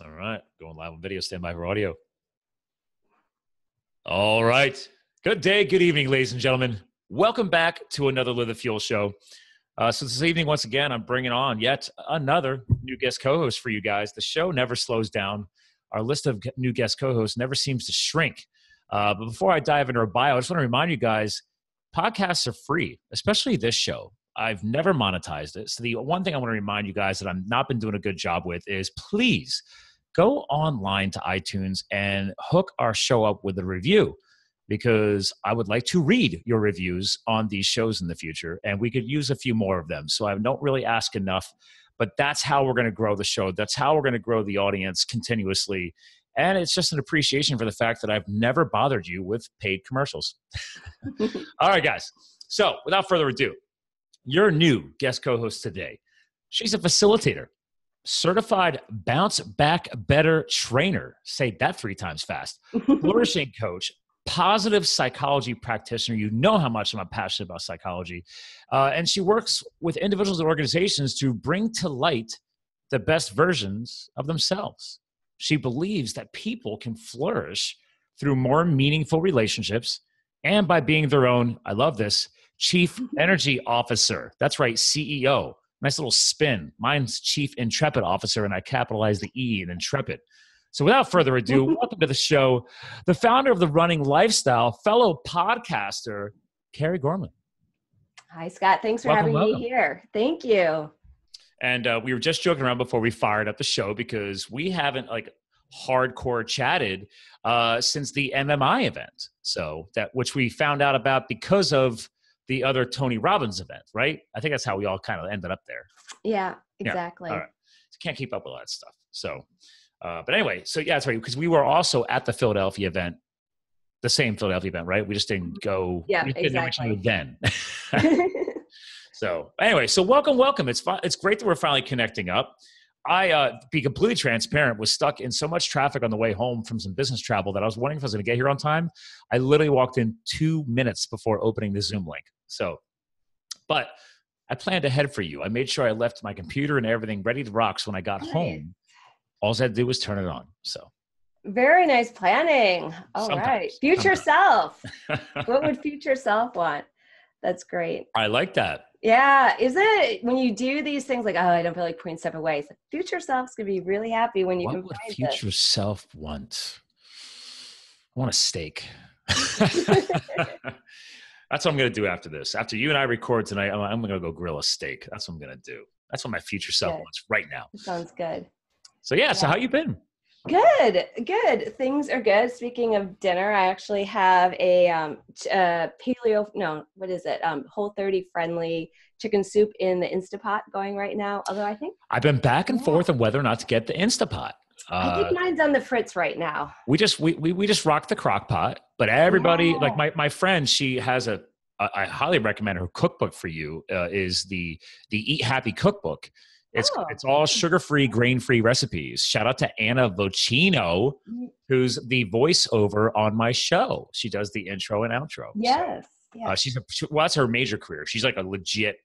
All right. Going live on video, stand by for audio. All right. Good day, good evening, ladies and gentlemen. Welcome back to another Live the Fuel show. Uh, so this evening, once again, I'm bringing on yet another new guest co-host for you guys. The show never slows down. Our list of new guest co-hosts never seems to shrink. Uh, but before I dive into our bio, I just want to remind you guys, podcasts are free, especially this show. I've never monetized it. So the one thing I want to remind you guys that I've not been doing a good job with is please go online to iTunes and hook our show up with a review because I would like to read your reviews on these shows in the future and we could use a few more of them. So I don't really ask enough, but that's how we're going to grow the show. That's how we're going to grow the audience continuously. And it's just an appreciation for the fact that I've never bothered you with paid commercials. All right, guys. So without further ado, your new guest co host today. She's a facilitator, certified bounce back better trainer. Say that three times fast. Flourishing coach, positive psychology practitioner. You know how much I'm a passionate about psychology. Uh, and she works with individuals and organizations to bring to light the best versions of themselves. She believes that people can flourish through more meaningful relationships and by being their own, I love this, Chief Energy Officer. That's right, CEO. Nice little spin. Mine's Chief Intrepid Officer, and I capitalize the E in Intrepid. So, without further ado, welcome to the show, the founder of the Running Lifestyle, fellow podcaster, Kari Gormley. Hi, Scott. Thanks for welcome, having welcome. me here. Thank you. And uh, we were just joking around before we fired up the show because we haven't like hardcore chatted uh, since the MMI event. So that which we found out about because of the other Tony Robbins event, right? I think that's how we all kind of ended up there. Yeah, exactly. Yeah. All right. So can't keep up with all that stuff. So, uh, but anyway, so yeah, that's right. Because we were also at the Philadelphia event, the same Philadelphia event, right? We just didn't go. Yeah, we didn't exactly. Then. so anyway, so welcome, welcome. It's fun. It's great that we're finally connecting up. I, uh, be completely transparent, was stuck in so much traffic on the way home from some business travel that I was wondering if I was going to get here on time. I literally walked in two minutes before opening the Zoom link. So, but I planned ahead for you. I made sure I left my computer and everything ready to rocks when I got nice. home, all I had to do was turn it on. So, very nice planning. All Sometimes. right, Future Sometimes. self. what would future self want? That's great. I like that. Yeah. Is it when you do these things like, oh, I don't feel like putting stuff away? So future self's gonna be really happy when you what can would future this. self want? I want a steak. That's what I'm going to do after this. After you and I record tonight, I'm, I'm going to go grill a steak. That's what I'm going to do. That's what my future self good. wants right now. sounds good. So yeah, yeah, so how you been? Good, good. Things are good. Speaking of dinner, I actually have a um, uh, paleo. No, what is it? Um, Whole 30 friendly chicken soup in the Instapot going right now. Although I think I've been back and yeah. forth on whether or not to get the Instapot. Uh, I think mine's on the fritz right now. We just we we, we just rock the crock pot, but everybody yeah. like my my friend, she has a I highly recommend her cookbook for you uh, is the the Eat Happy cookbook. It's oh. it's all sugar free, grain free recipes. Shout out to Anna Vocino, mm. who's the voiceover on my show. She does the intro and outro. Yes. So, yes. Uh, she's a well, that's her major career. She's like a legit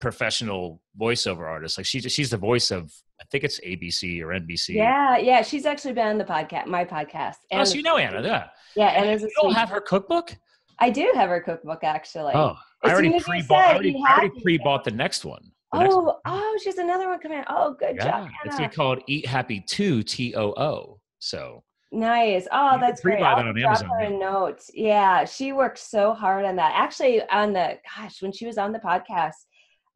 professional voiceover artist. Like she's she's the voice of I think it's ABC or NBC. Yeah, yeah. She's actually been on the podcast, my podcast. And oh, so you know Anna, yeah. Yeah, and you don't have her cookbook. I do have her cookbook actually. Oh, I already pre-bought. I already, I already pre-bought the next one. Oh, oh, she's another one coming out. Oh, good yeah, job. Anna. It's gonna called Eat Happy Two T O O. So Nice. Oh, that's great. I'll drop Amazon, her a note. Yeah, she worked so hard on that. Actually, on the gosh, when she was on the podcast,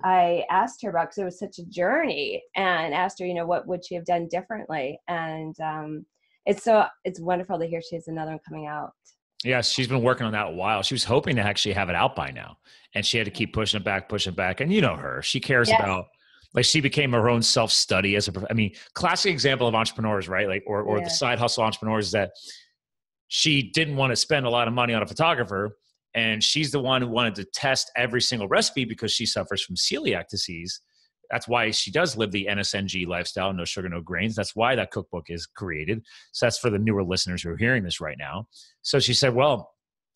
I asked her about because it was such a journey, and asked her, you know, what would she have done differently? And um, it's so it's wonderful to hear she has another one coming out. Yeah, she's been working on that a while. She was hoping to actually have it out by now, and she had to keep pushing it back, pushing it back. And you know her; she cares yes. about like she became her own self study as a. I mean, classic example of entrepreneurs, right? Like, or or yeah. the side hustle entrepreneurs is that she didn't want to spend a lot of money on a photographer and she's the one who wanted to test every single recipe because she suffers from celiac disease. That's why she does live the NSNG lifestyle, no sugar, no grains. That's why that cookbook is created. So that's for the newer listeners who are hearing this right now. So she said, Well,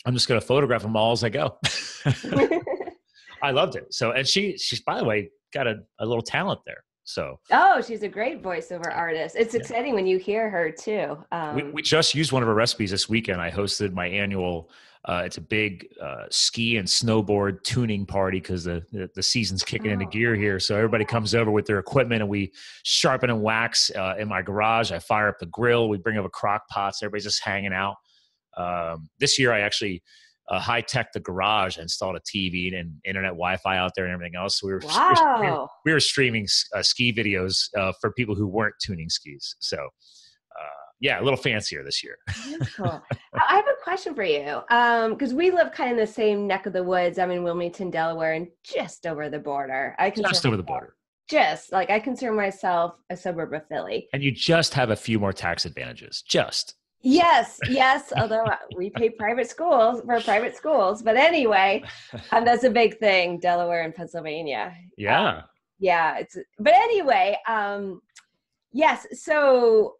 I'm just going to photograph them all as I go. I loved it. So, and she, she's, by the way, got a, a little talent there. So oh, she's a great voiceover artist. It's yeah. exciting when you hear her too. Um, we, we just used one of her recipes this weekend. I hosted my annual. Uh, it's a big uh, ski and snowboard tuning party because the, the, the season's kicking oh. into gear here. So everybody comes over with their equipment and we sharpen and wax uh, in my garage. I fire up the grill. We bring over crock pots. Everybody's just hanging out. Um, this year, I actually uh, high tech the garage, installed a TV and internet Wi-Fi out there and everything else. So we were, wow. we, were we were, streaming uh, ski videos uh, for people who weren't tuning skis. So uh, yeah, a little fancier this year. cool. I have a question for you because um, we live kind of in the same neck of the woods. I'm in Wilmington, Delaware, and just over the border. I just over the border. Just like I consider myself a suburb of Philly. And you just have a few more tax advantages. Just. Yes, yes. Although we pay private schools for private schools, but anyway, um, that's a big thing, Delaware and Pennsylvania. Yeah, um, yeah. It's but anyway, um, yes. So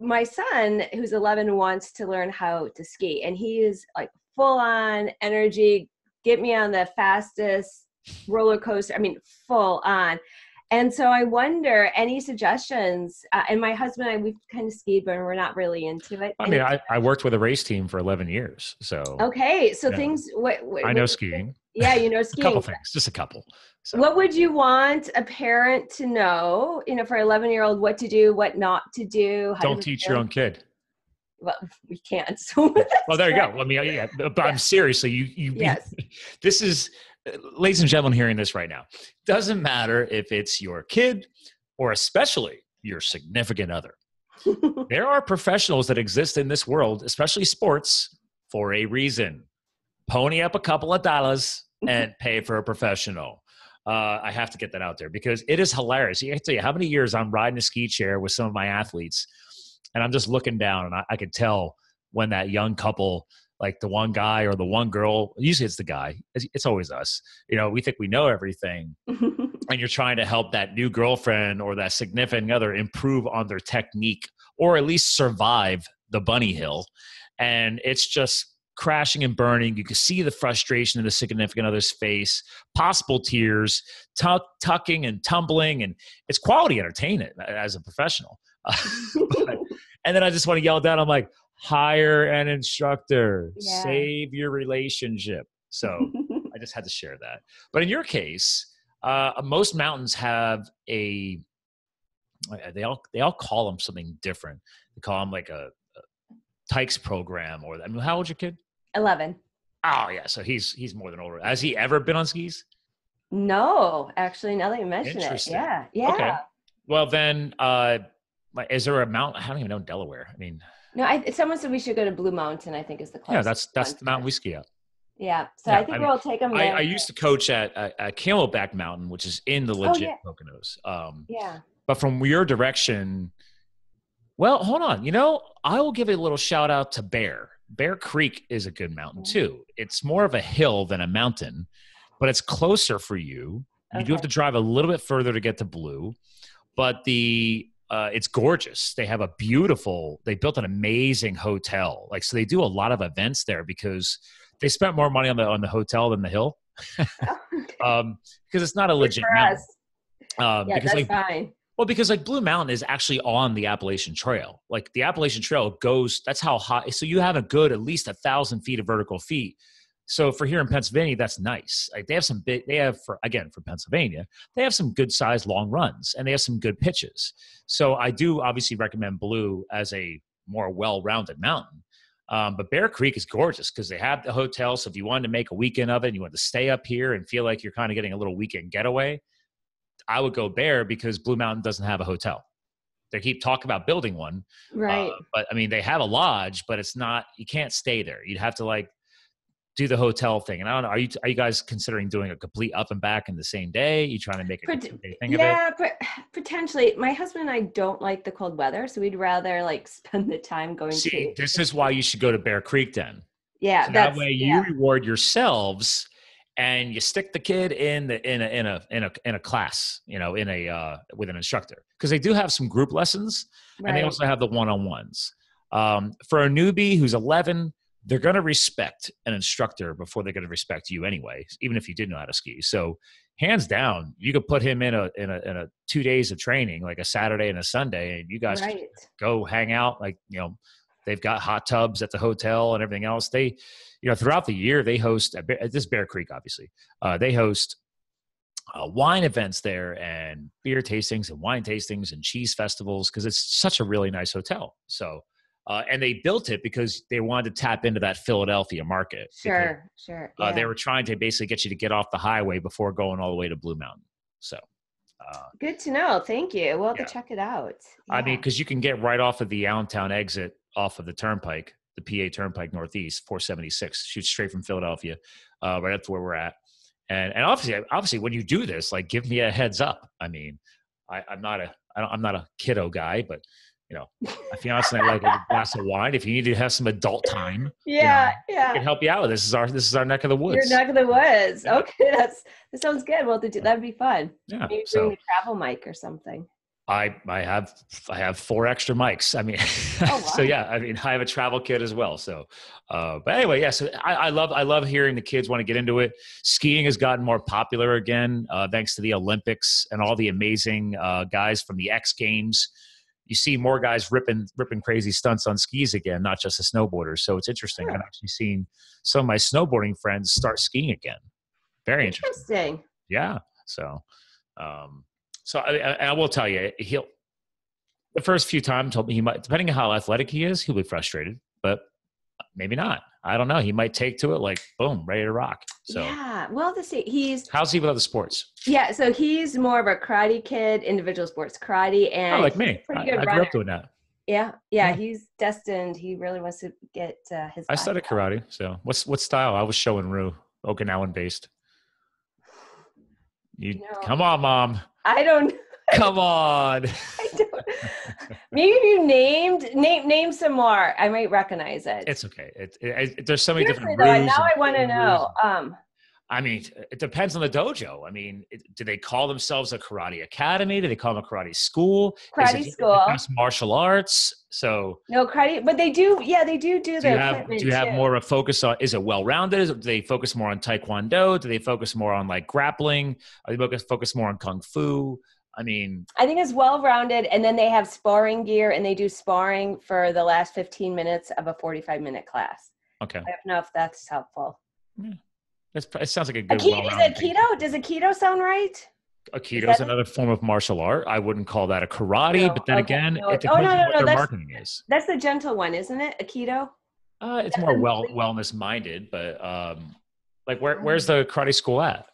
my son, who's 11, wants to learn how to ski, and he is like full on energy. Get me on the fastest roller coaster. I mean, full on. And so I wonder any suggestions. Uh, and my husband and I, we've kind of skied, but we're not really into it. I mean, I, I worked with a race team for 11 years. So, okay. So things, what, what, I know skiing. Yeah, you know skiing. a couple things, just a couple. So. What would you want a parent to know, you know, for 11 year old, what to do, what not to do? Don't teach your own kid. Well, we can't. So well, there you go. Let me, yeah, but I'm seriously, you, you, yes. this is, uh, ladies and gentlemen hearing this right now, doesn't matter if it's your kid or especially your significant other. there are professionals that exist in this world, especially sports, for a reason. Pony up a couple of dollars and pay for a professional. Uh, I have to get that out there because it is hilarious. I can tell you how many years I'm riding a ski chair with some of my athletes, and I'm just looking down, and I, I could tell when that young couple like the one guy or the one girl usually it's the guy it's, it's always us you know we think we know everything and you're trying to help that new girlfriend or that significant other improve on their technique or at least survive the bunny hill and it's just crashing and burning. You can see the frustration in the significant other's face possible tears tuck, tucking and tumbling and it's quality entertainment as a professional. But, and then i just want to yell down. I'm like hire an instructor. Yeah. save your relationship. So i just had to share that. But in your case uh, most mountains have a they all they all call them something different. They call them like a, a tykes program or i mean how old's your kid 11 oh yeah so he's he's more than older has he ever been on skis no actually now that you mention it yeah yeah okay. well then uh is there a mountain i don't even know delaware i mean no, I, someone said we should go to Blue Mountain. I think is the closest. Yeah, that's that's the mountain we ski at. Yeah, so yeah, I think I we'll take them. I, I, used to coach at, at, Camelback Mountain, which is in the oh, legit oh, yeah. Poconos. Um, yeah. But from your direction, well, hold on. You know, I will give a little shout out to Bear. Bear Creek is a good mountain too. It's more of a hill than a mountain, but it's closer for you. You okay. do have to drive a little bit further to get to Blue, but the uh, it's gorgeous. They have a beautiful. They built an amazing hotel. Like so, they do a lot of events there because they spent more money on the on the hotel than the hill. um, because it's not a legit mountain. Um, yeah, because that's like, fine. Well, because like Blue Mountain is actually on the Appalachian Trail. Like the Appalachian Trail goes. That's how high. So you have a good at least a thousand feet of vertical feet so for here in Pennsylvania, that's nice. Like they have some big, they have for again for Pennsylvania, they have some good sized long runs and they have some good pitches. So I do obviously recommend Blue as a more well rounded mountain. Um, but Bear Creek is gorgeous because they have the hotel. So if you wanted to make a weekend of it and you want to stay up here and feel like you're kind of getting a little weekend getaway, I would go Bear because Blue Mountain doesn't have a hotel. They keep talking about building one, right? Uh, but I mean, they have a lodge, but it's not. You can't stay there. You'd have to like do the hotel thing. And I don't know, are you are you guys considering doing a complete up and back in the same day? You trying to make a Pot- thing yeah, of it? Yeah, potentially. My husband and I don't like the cold weather, so we'd rather like spend the time going. See, to- this is why you should go to Bear Creek then. Yeah, so that way you yeah. reward yourselves and you stick the kid in the in a in a in a in a class, you know, in a uh, with an instructor because they do have some group lessons right. and they also have the one on ones. Um, for a newbie who's 11, they're going to respect an instructor before they're going to respect you anyway, even if you did know how to ski. So, hands down, you could put him in a in a, in a two days of training, like a Saturday and a Sunday, and you guys right. go hang out. Like you know, they've got hot tubs at the hotel and everything else. They, you know, throughout the year they host this Bear Creek, obviously, uh, they host. Uh, wine events there and beer tastings and wine tastings and cheese festivals because it's such a really nice hotel. So uh, and they built it because they wanted to tap into that Philadelphia market. Sure, because, sure. Yeah. Uh, they were trying to basically get you to get off the highway before going all the way to Blue Mountain. So. Uh, Good to know. Thank you. We'll have yeah. to check it out. Yeah. I mean, because you can get right off of the Allentown exit off of the Turnpike, the PA Turnpike Northeast, 476, shoots straight from Philadelphia, uh, right up to where we're at. And and obviously, obviously, when you do this, like, give me a heads up. I mean, I, I'm not a I don't, I'm not a kiddo guy, but you know, my fiance and I like a glass of wine. If you need to have some adult time, yeah, you know, yeah, I can help you out. This is our this is our neck of the woods. Your neck of the woods. Yeah. Okay, that's that sounds good. Well, that'd be fun. Yeah, maybe so, bring a travel mic or something. I I have I have four extra mics. I mean, oh, wow. so yeah, I mean I have a travel kit as well. So, uh, but anyway, yeah. So I, I, love I love hearing the kids want to get into it. Skiing has gotten more popular again, uh, thanks to the Olympics and all the amazing uh, guys from the X Games you see more guys ripping ripping crazy stunts on skis again, not just the snowboarders. So it's interesting. I've actually seen some of my snowboarding friends start skiing again. Very interesting. interesting. Yeah. So, um, so I, I, will tell you, he'll the first few times told me he might, depending on how athletic he is, he'll be frustrated, but maybe not. I don't know. He might take to it like boom, ready to rock. So yeah, well, to see he's how's he with other sports? Yeah, so he's more of a karate kid, individual sports karate, and oh, like me. Pretty good I, I grew up doing that. Yeah, yeah, yeah, he's destined. He really wants to get uh, his. I studied karate. So what's what style? I was Shorin-Ryu Okinawan based. You no. come on, mom. I don't. Come on. I don't. Maybe if you named name name some more, I might recognize it. It's okay. It, it, it there's so many Seriously different. Though, now I want to know. Um, I mean, it depends on the dojo. I mean, it, do they call themselves a karate academy? Do they call them a karate school? Karate school. martial arts. So no karate, but they do. Yeah, they do do. Do you have, do you have more of a focus on? Is it well rounded? Do they focus more on taekwondo? Do they focus more on like grappling? Are they focus focus more on kung fu? I mean, I think it's well rounded, and then they have sparring gear, and they do sparring for the last fifteen minutes of a forty-five minute class. Okay, I don't know if that's helpful. Yeah, that's, it sounds like a good. Aikido, is it keto? Does Aikido sound right? Aikido is another form of martial art. I wouldn't call that a karate, no, but then okay, again, no. it depends oh, no, no, on what their marketing is. That's the gentle one, isn't it? Aikido. Uh, it's more well wellness minded, but um, like where where's the karate school at?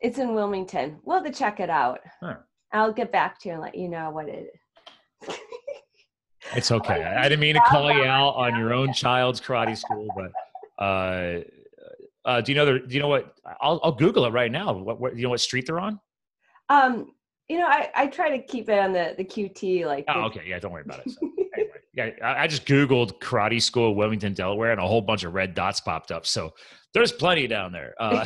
It's in Wilmington. We'll have to check it out. Huh. I'll get back to you and let you know what it is. it's okay. I didn't mean to call you out on your own child's karate school, but uh, uh, do you know the, Do you know what? I'll, I'll Google it right now. What, what? You know what street they're on? Um, you know, I, I try to keep it on the the QT. Like, oh, okay, yeah, don't worry about it. So, anyway, yeah, I, I just Googled karate school, Wilmington, Delaware, and a whole bunch of red dots popped up. So there's plenty down there. Uh,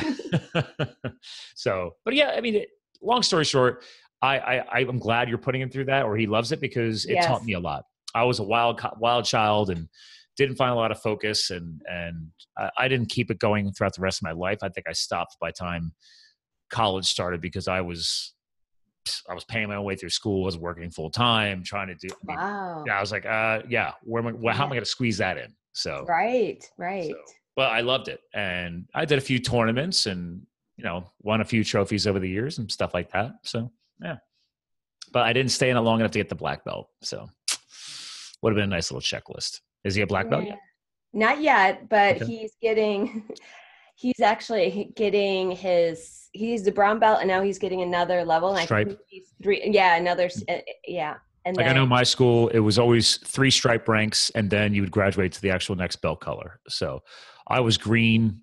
so, but yeah, I mean, it, long story short, I, I I'm glad you're putting him through that, or he loves it because it yes. taught me a lot. I was a wild wild child and didn't find a lot of focus, and and I, I didn't keep it going throughout the rest of my life. I think I stopped by time college started because I was I was paying my own way through school. I was working full time, trying to do. I mean, wow. Yeah, I was like, uh, yeah. Where am I, well, how am I going to squeeze that in? So right, right. So, but I loved it, and I did a few tournaments, and you know, won a few trophies over the years and stuff like that. So yeah. But I didn't stay in it long enough to get the black belt. So would have been a nice little checklist. Is he a black belt yet? Not yet, but okay. he's getting he's actually getting his he's the brown belt and now he's getting another level. And stripe. I think he's three yeah, another uh, yeah. And like then, I know my school, it was always three stripe ranks, and then you would graduate to the actual next belt color. So I was green,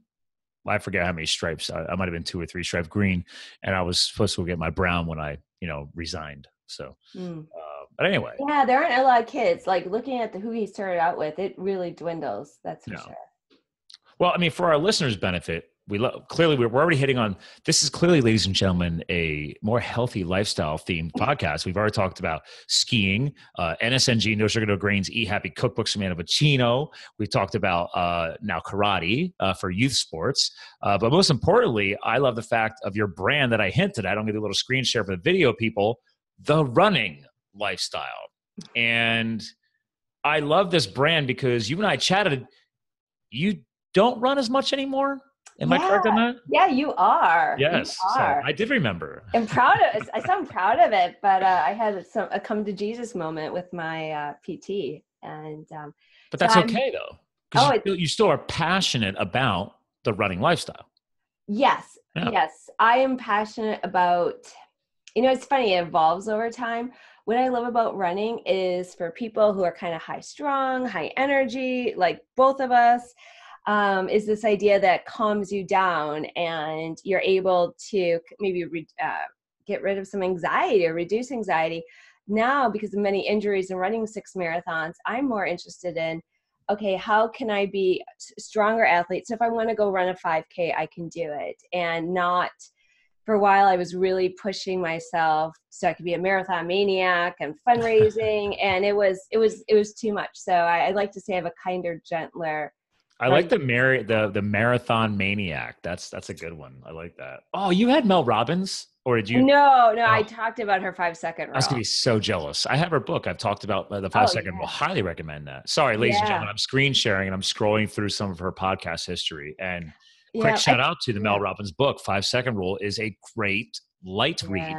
I forget how many stripes. I, I might have been two or three stripe green, and I was supposed to get my brown when I, you know, resigned. So, mm. uh, but anyway, yeah, there aren't a lot of kids. Like looking at the who he started out with, it really dwindles. That's for no. sure. Well, I mean, for our listeners' benefit, we love clearly we're, we're already hitting on this is clearly ladies and gentlemen a more healthy lifestyle themed podcast we've already talked about skiing uh, nsng no sugar no grains eat happy cookbooks from anna Vocino. We've talked about uh, now karate uh, for youth sports uh, but most importantly i love the fact of your brand that i hinted at i'm going to do a little screen share for the video people the running lifestyle and i love this brand because you and i chatted you don't run as much anymore Am yeah. I correct on that? Yeah, you are. Yes, you are. So I did remember. I'm proud of. I sound proud of it, but uh, I had some, a come to Jesus moment with my uh, PT, and um, but that's so okay though, because oh, you, still, you still are passionate about the running lifestyle. Yes, yeah. yes, I am passionate about. You know, it's funny; it evolves over time. What I love about running is for people who are kind of high strung, high energy, like both of us um, is this idea that calms you down and you're able to maybe re- uh, get rid of some anxiety or reduce anxiety. Now, because of many injuries and running six marathons, I'm more interested in okay, how can I be stronger athlete? So if I want to go run a 5K, I can do it and not. For a while, I was really pushing myself so I could be a marathon maniac and fundraising, and it was it was it was too much. So I, I like to say I have a kinder, gentler I like the Mar- the the marathon maniac. That's that's a good one. I like that. Oh, you had Mel Robbins, or did you? No, no. Oh. I talked about her five second. I was gonna be so jealous. I have her book. I've talked about the five oh, second. Yeah. Will highly recommend that. Sorry, ladies yeah. and gentlemen. I'm screen sharing and I'm scrolling through some of her podcast history. And quick yeah, shout I, out to the Mel Robbins book. Five second rule is a great light read.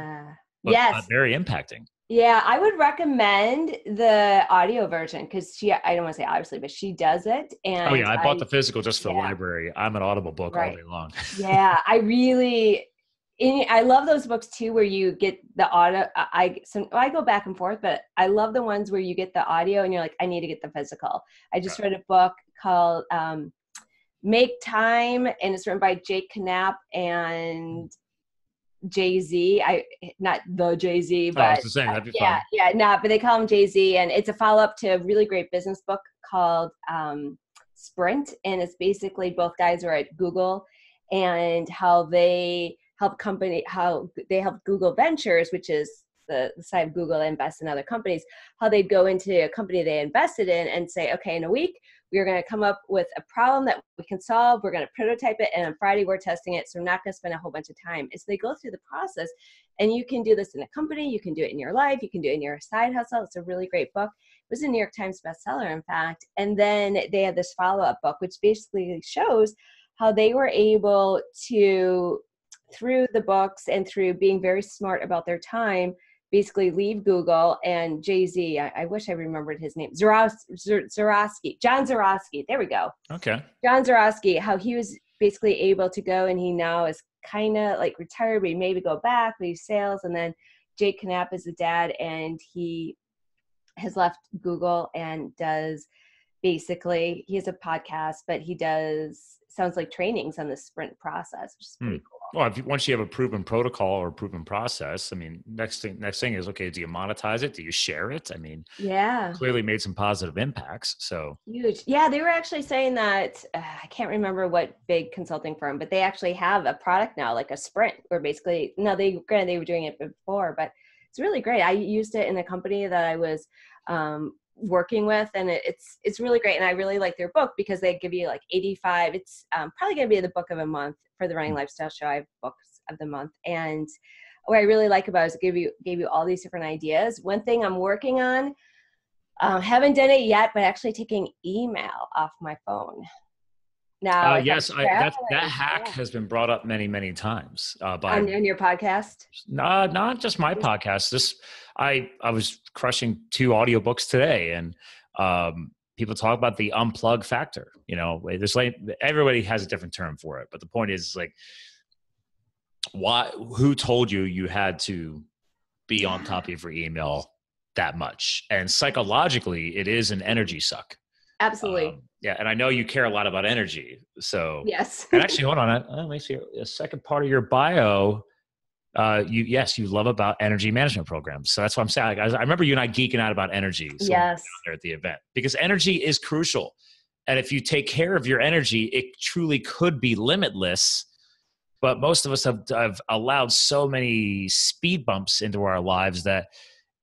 But, yes, uh, very impacting. Yeah, I would recommend the audio version because she, I don't want to say obviously, but she does it. And oh, yeah, I bought I, the physical just for yeah. the library. I'm an Audible book right. all day long. yeah, I really, I love those books too where you get the audio. I, some, I go back and forth, but I love the ones where you get the audio and you're like, I need to get the physical. I just right. read a book called um, Make Time, and it's written by Jake Knapp and Jay Z. I not the Jay Z, but oh, saying, yeah, yeah, no, but they call him Jay Z, and it's a follow up to a really great business book called um, Sprint, and it's basically both guys are at Google and how they help company how they help Google Ventures, which is the, the side of Google that invests in other companies, how they'd go into a company they invested in and say, okay, in a week we're going to come up with a problem that we can solve. We're going to prototype it, and on Friday we're testing it. So we're not going to spend a whole bunch of time. Is they go through the process, and you can do this in a company, you can do it in your life, you can do it in your side hustle. It's a really great book. It was a New York Times bestseller, in fact. And then they had this follow-up book, which basically shows how they were able to through the books and through being very smart about their time basically leave Google and Jay Z. I, I wish I remembered his name. Zeratsky, John Zeratsky. There we go. Okay. John Zeratsky. How he was basically able to go, and he now is kind of like retired, but he maybe go back, he sales. And then Jake Knapp is the dad, and he has left Google and does basically he has a podcast, but he does sounds like trainings on the sprint process, which is pretty hmm. cool. Well, if you, once you have a proven protocol or a proven process, I mean, next thing next thing is okay. Do you monetize it? Do you share it? I mean, yeah, clearly made some positive impacts. So huge. Yeah, they were actually saying that uh, I can't remember what big consulting firm, but they actually have a product now, like a Sprint, where basically no, they granted they were doing it before, but it's really great. I used it in a company that I was um, working with and it, it's it's really great and i really like their book because they give you like 85 it's um, probably going to be the book of a month for the running mm. lifestyle show i have books of the month and what i really like about it is it give you gave you all these different ideas one thing i'm working on um, haven't done it yet but actually taking email off my phone now uh, yes I, that, that hack yeah. has been brought up many many times uh, by on, on your podcast uh, not just my podcast this I I was crushing two audiobooks today, and um, people talk about the unplug factor. You know, there's like everybody has a different term for it, but the point is like, why? Who told you you had to be on top of your email that much? And psychologically, it is an energy suck. Absolutely. Um, yeah, and I know you care a lot about energy. So yes. and actually, hold on. Let me see. A second part of your bio uh, you yes, you love about energy management programs. So that's what I'm saying. Like, I, I, remember you and I geeking out about energy. So yes. There at the event because energy is crucial. And if you take care of your energy, it truly could be limitless. But most of us have, have allowed so many speed bumps into our lives that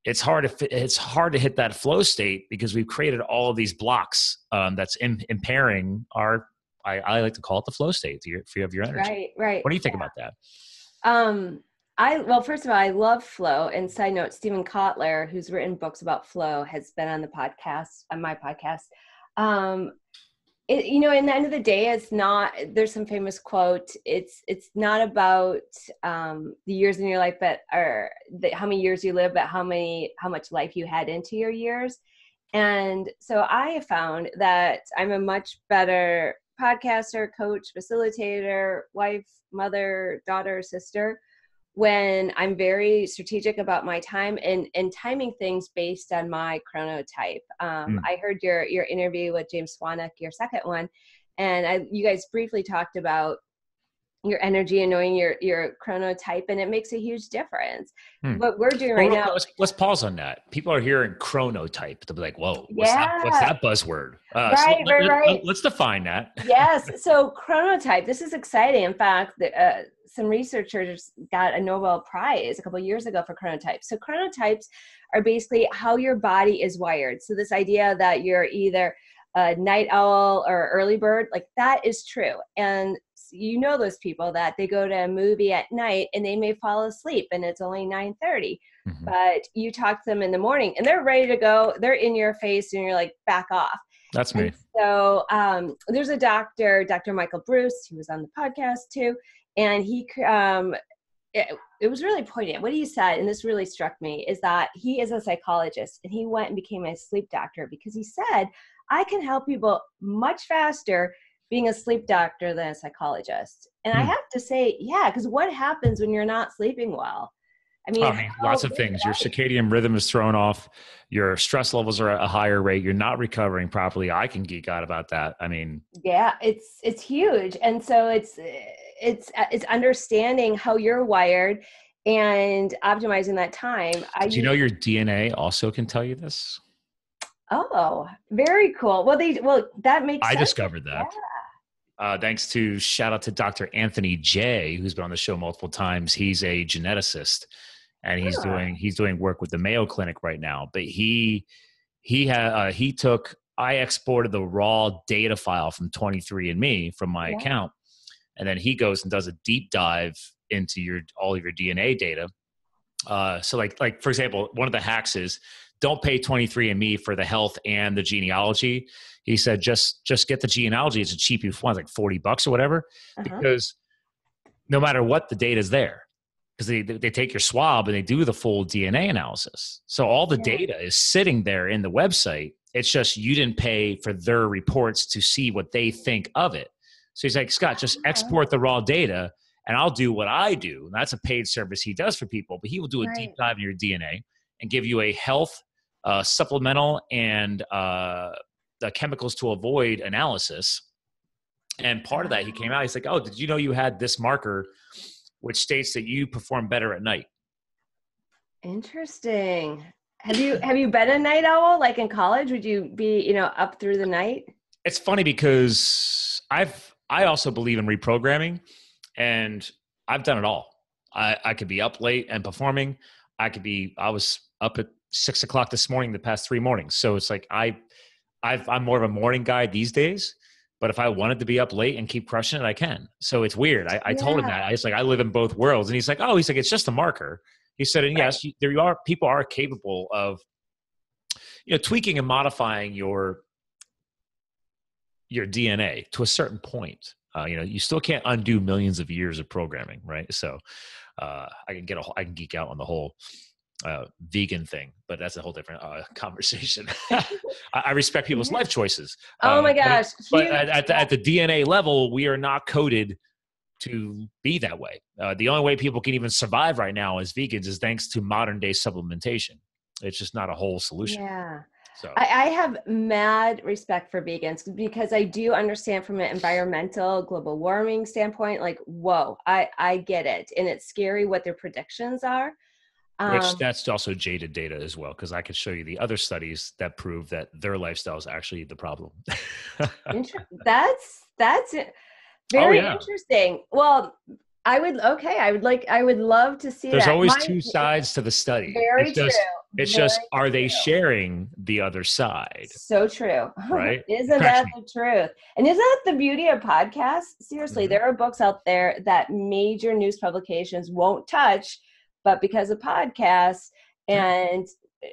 it's hard to it's hard to hit that flow state because we've created all of these blocks um, that's in, impairing our I, I, like to call it the flow state for you of your energy. Right, right. What do you think yeah. about that? Um, I well, first of all, I love flow. And side note, Steven Kotler, who's written books about flow, has been on the podcast on my podcast. Um, it, you know, in the end of the day, it's not. There's some famous quote. It's it's not about um, the years in your life, but or the, how many years you live, but how many how much life you had into your years. And so I found that I'm a much better podcaster, coach, facilitator, wife, mother, daughter, sister when I'm very strategic about my time and, and timing things based on my chronotype. Um, mm. I heard your your interview with James Swanwick, your second one, and I, you guys briefly talked about your energy and knowing your your chronotype and it makes a huge difference. Hmm. what we're doing right now let's, let's, pause on that. People are hearing chronotype to be like whoa what's, yeah. that, what's that buzzword? Uh, right, so right, let, right. Let, us define that. Yes so chronotype this is exciting. In fact the, uh, some researchers got a nobel prize a couple years ago for chronotypes. So chronotypes are basically how your body is wired. So this idea that you're either a night owl or early bird like that is true. And you know those people that they go to a movie at night and they may fall asleep and it's only 9 30 mm-hmm. but you talk to them in the morning and they're ready to go they're in your face and you're like back off. That's me. And so um, there's a doctor dr michael Breus he was on the podcast too and he um, it, it was really poignant. What he said and this really struck me is that he is a psychologist and he went and became a sleep doctor because he said i can help people much faster being a sleep doctor than a psychologist. And hmm. I have to say, yeah, because what happens when you're not sleeping well? I mean, mean lots of things. Your circadian rhythm is thrown off. Your stress levels are at a higher rate. You're not recovering properly. I can geek out about that. I mean, yeah, it's it's huge, and so it's it's it's understanding how you're wired and optimizing that time. I Do you know your DNA also can tell you this? Oh, very cool. Well, they well that makes. I discovered that. Uh, thanks to shout out to Dr. Anthony J, who's been on the show multiple times. He's a geneticist, and he's yeah. doing he's doing work with the Mayo Clinic right now. But he he had uh, he took I exported the raw data file from 23andMe from my yeah. account, and then he goes and does a deep dive into your all of your DNA data. Uh, so like like for example, one of the hacks is don't pay 23andMe for the health and the genealogy. He said, just just get the genealogy. It's a cheap one, like 40 bucks or whatever, uh-huh. because no matter what, the data is there. Because they, they take your swab and they do the full DNA analysis. So all the yeah. data is sitting there in the website. It's just you didn't pay for their reports to see what they think of it. So he's like, Scott, just uh-huh. export the raw data and I'll do what I do. And that's a paid service he does for people, but he will do a right. deep dive in your DNA and give you a health uh, supplemental and uh, the chemicals to avoid analysis. And part of that, he came out. He's like, "Oh, did you know you had this marker, which states that you perform better at night?" Interesting. Have you have you been a night owl? Like in college, would you be you know up through the night? It's funny because I've I also believe in reprogramming, and I've done it all. I, I could be up late and performing. I could be I was up at six o'clock this morning the past three mornings. So it's like I, i am more of a morning guy these days. But if I wanted to be up late and keep crushing it, I can. So it's weird. I, I yeah. told him that. I was like, I live in both worlds, and he's like, Oh, he's like, it's just a marker. He said, and yes, there you are people are capable of, you know, tweaking and modifying your your DNA to a certain point. Uh, you know, you still can't undo millions of years of programming, right? So, uh, I can get a, I can geek out on the whole uh, vegan thing, but that's a whole different uh, conversation. I, I, respect people's life choices. Oh my um, gosh! But, but at, at, the, at, the, DNA level, we are not coded to be that way. Uh, the only way people can even survive right now as vegans is thanks to modern day supplementation. It's just not a whole solution. Yeah. So. I, I have mad respect for vegans because I do understand from an environmental global warming standpoint, like, whoa, I, I get it. And it's scary what their predictions are Um, Which that's also jaded data as well, because I could show you the other studies that prove that their lifestyle is actually the problem. that's that's oh, very oh, yeah. interesting. Well, I would okay. I would like. I would love to see. There's that. always two sides to the study. Very it's just, true. It's very just are true. they sharing the other side? So true. Right? isn't that the truth? And isn't that the beauty of podcasts? Seriously, mm-hmm. there are books out there that major news publications won't touch, but because of podcasts and eh,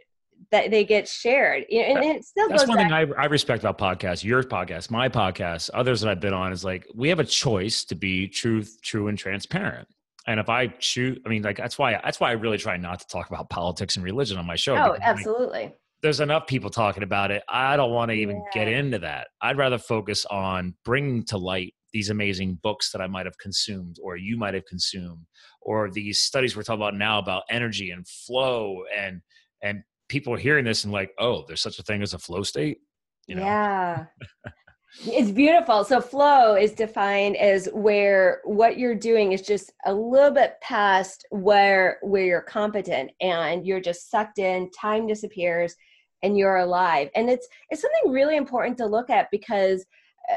that they get shared. And it still That's one back- thing I, I respect about podcasts, your podcast, my podcast, others that I've been on is like we have a choice to be truth, true, and transparent. And if I choose, I mean, like that's why that's why I really try not to talk about politics and religion on my show. Oh, absolutely. Like, there's enough people talking about it. I don't want to even yeah. get into that. I'd rather focus on bringing to light these amazing books that I might have consumed or you might have consumed or these studies we're talking about now about energy and flow and and people are hearing this and like, oh, there's such a thing as a flow state. You know? Yeah. it's beautiful. So flow is defined as where what you're doing is just a little bit past where where you're competent and you're just sucked in, time disappears and you're alive. And it's it's something really important to look at because uh,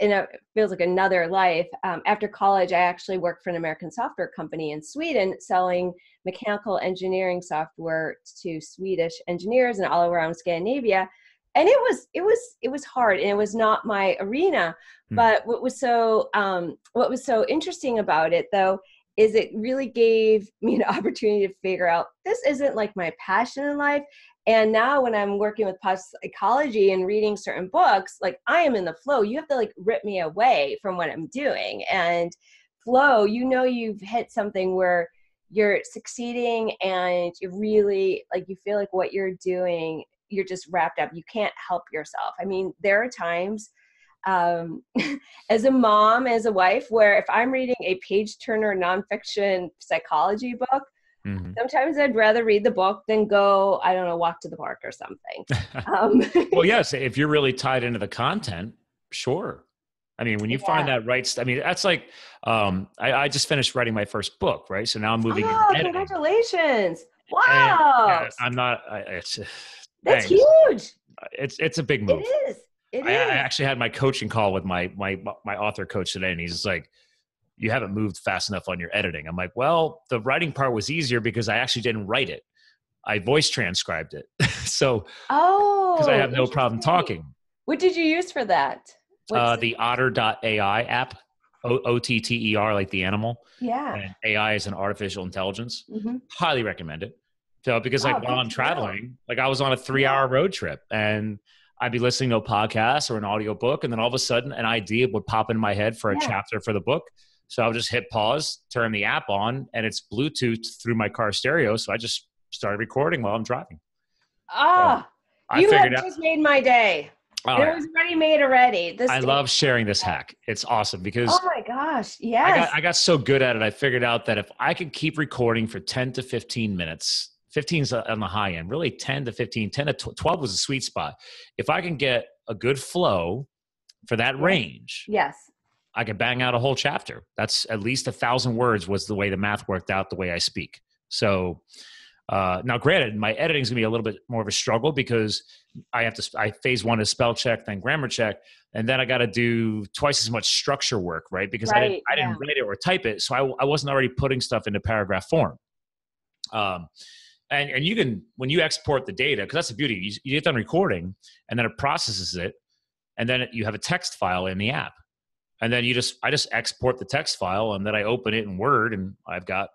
in a feels like another life. Um, after college, I actually worked for an American software company in Sweden, selling mechanical engineering software to Swedish engineers and all around Scandinavia. And it was it was it was hard, and it was not my arena. Hmm. But what was so um, what was so interesting about it, though, is it really gave me an opportunity to figure out this isn't like my passion in life and now when i'm working with psychology and reading certain books like i am in the flow. You have to like rip me away from what i'm doing. And flow you know you've hit something where you're succeeding and you really like you feel like what you're doing you're just wrapped up. You can't help yourself. I mean there are times um, as a mom as a wife where if i'm reading a page turner nonfiction psychology book Mm-hmm. Sometimes I'd rather read the book than go, I don't know, walk to the park or something. Um, well, yes, if you're really tied into the content, sure. I mean, when you yeah. find that right, st- I mean, that's like, um, I, I, just finished writing my first book, right? So now I'm moving. Oh, congratulations! Wow. And, yeah, I'm not. I, it's that's thanks. huge. It's it's a big move. It is. It I, is. I actually had my coaching call with my my my author coach today, and he's like, you haven't moved fast enough on your editing. I'm like, well, the writing part was easier because I actually didn't write it. I voice transcribed it. so, oh, because I have no problem talking. What did you use for that? Uh, the otter.ai app, O T T E R, like the animal. Yeah. And AI is an artificial intelligence. Mm-hmm. Highly recommend it. So, because like while I'm traveling, like I was on a three hour road trip and I'd be listening to a podcast or an audio book, and then all of a sudden an idea would pop in my head for a yeah. chapter for the book. So I'll just hit pause, turn the app on, and it's Bluetooth through my car stereo. So I just started recording while I'm driving. Ah, so you have out, just made my day. Oh, it was ready made already. This I love sharing this hack. It's awesome because oh my gosh, yes. I got, I got so good at it. I figured out that if I could keep recording for 10 to 15 minutes, 15 is on the high end, really 10 to 15, 10 to 12 was a sweet spot. If I can get a good flow for that range, yes, I could bang out a whole chapter. That's at least a thousand words was the way the math worked out the way I speak. So uh, now, granted, my editing is gonna be a little bit more of a struggle because I have to. I phase one is spell check, then grammar check, and then I got to do twice as much structure work, right? Because right, I didn't, I didn't write it or type it, so I, I wasn't already putting stuff into paragraph form. Um, and and you can when you export the data, because that's the beauty. You, you get done recording, and then it processes it, and then you have a text file in the app and then you just I just export the text file and then I open it in Word and I've got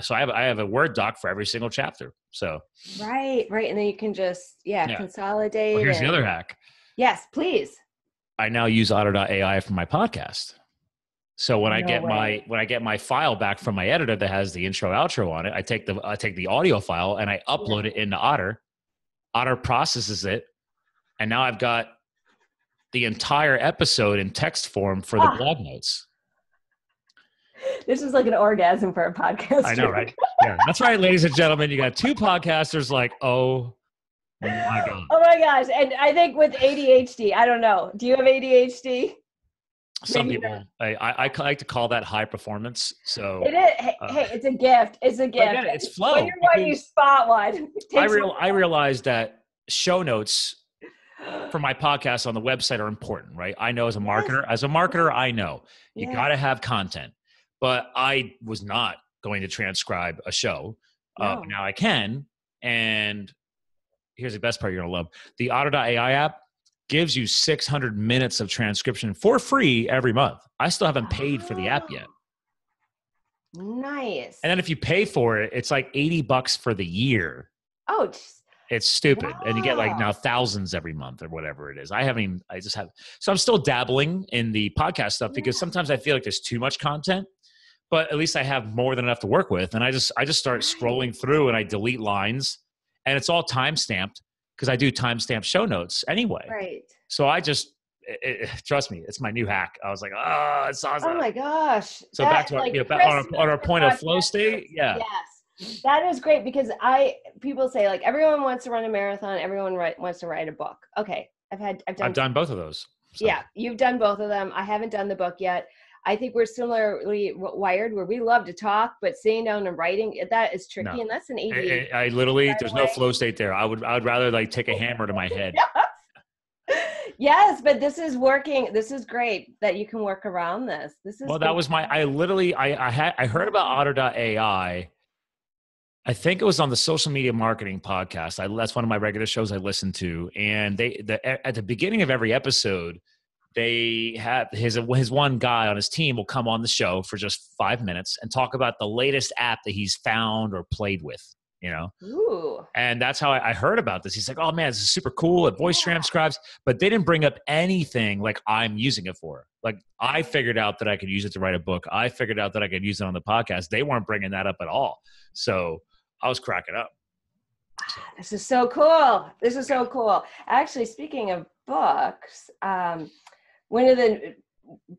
so I have I have a Word doc for every single chapter. So right, right, and then you can just yeah, yeah. consolidate. Well, here's and, the other hack. Yes, please. I now use Otter.ai for my podcast. So when no I get way. my when I get my file back from my editor that has the intro outro on it, I take the I take the audio file and I upload yeah. it into Otter. Otter processes it, and now I've got the entire episode in text form for the ah. blog notes. This is like an orgasm for a podcast. I know, right? Yeah, that's right, ladies and gentlemen. You got two podcasters like, oh my god. Oh my gosh! And I think with ADHD, I don't know. Do you have ADHD? some Maybe people I, I, I like to call that high performance so it is hey, uh, hey it's a gift it's a gift it's flow when one you spot one i real i realized that show notes for my podcast on the website are important right i know as a marketer yes. as a marketer i know you got to have content but i was not going to transcribe a show uh, no. uh, now i can and here's the best part you're gonna love the otter.ai app gives you 600 minutes of transcription for free every month. I still haven't paid for the app yet. Nice. And then if you pay for it, it's like 80 bucks for the year. Oh, geez. It's stupid. Wow. And you get like now thousands every month or whatever it is. I haven't even, I just have, so I'm still dabbling in the podcast stuff because sometimes I feel like there's too much content, but at least I have more than enough to work with. And I just, I just start scrolling through and I delete lines and it's all time stamped because I do timestamp show notes anyway. Right. So I just it, it, trust me, it's my new hack. I was like, ah, oh, it's awesome. Oh my gosh. So that, back to our, like, you know, on, our, on our point of flow state. Yeah. Yes. That is great because I people say like everyone wants to run a marathon, everyone write, wants to write a book. Okay, I've had I've done I've done both of those. So. Yeah, you've done both of them. I haven't done the book yet. I think we're similarly wired where we love to talk, but sitting down and writing eh, that is tricky, no. and that's an ADHD. I, I literally, there's no flow state there. I would, I would rather like take a hammer to my head. yes, but this is working. This is great that you can work around this. This is well. That was my. I literally. I I had. I heard about Otter.ai. I think it was on the social media marketing podcast. I, that's one of my regular shows I listen to, and they the, at the beginning of every episode they have his his one guy on his team will come on the show for just five minutes and talk about the latest app that he's found or played with you know? Ooh. and that's how I, I, heard about this. He's like oh man this is super cool it voice yeah. transcribes. But they didn't bring up anything like i'm using it for. Like i figured out that i could use it to write a book. I figured out that i could use it on the podcast. They weren't bringing that up at all. So i was cracking up. This is so cool. This is so cool. Actually speaking of books um one of the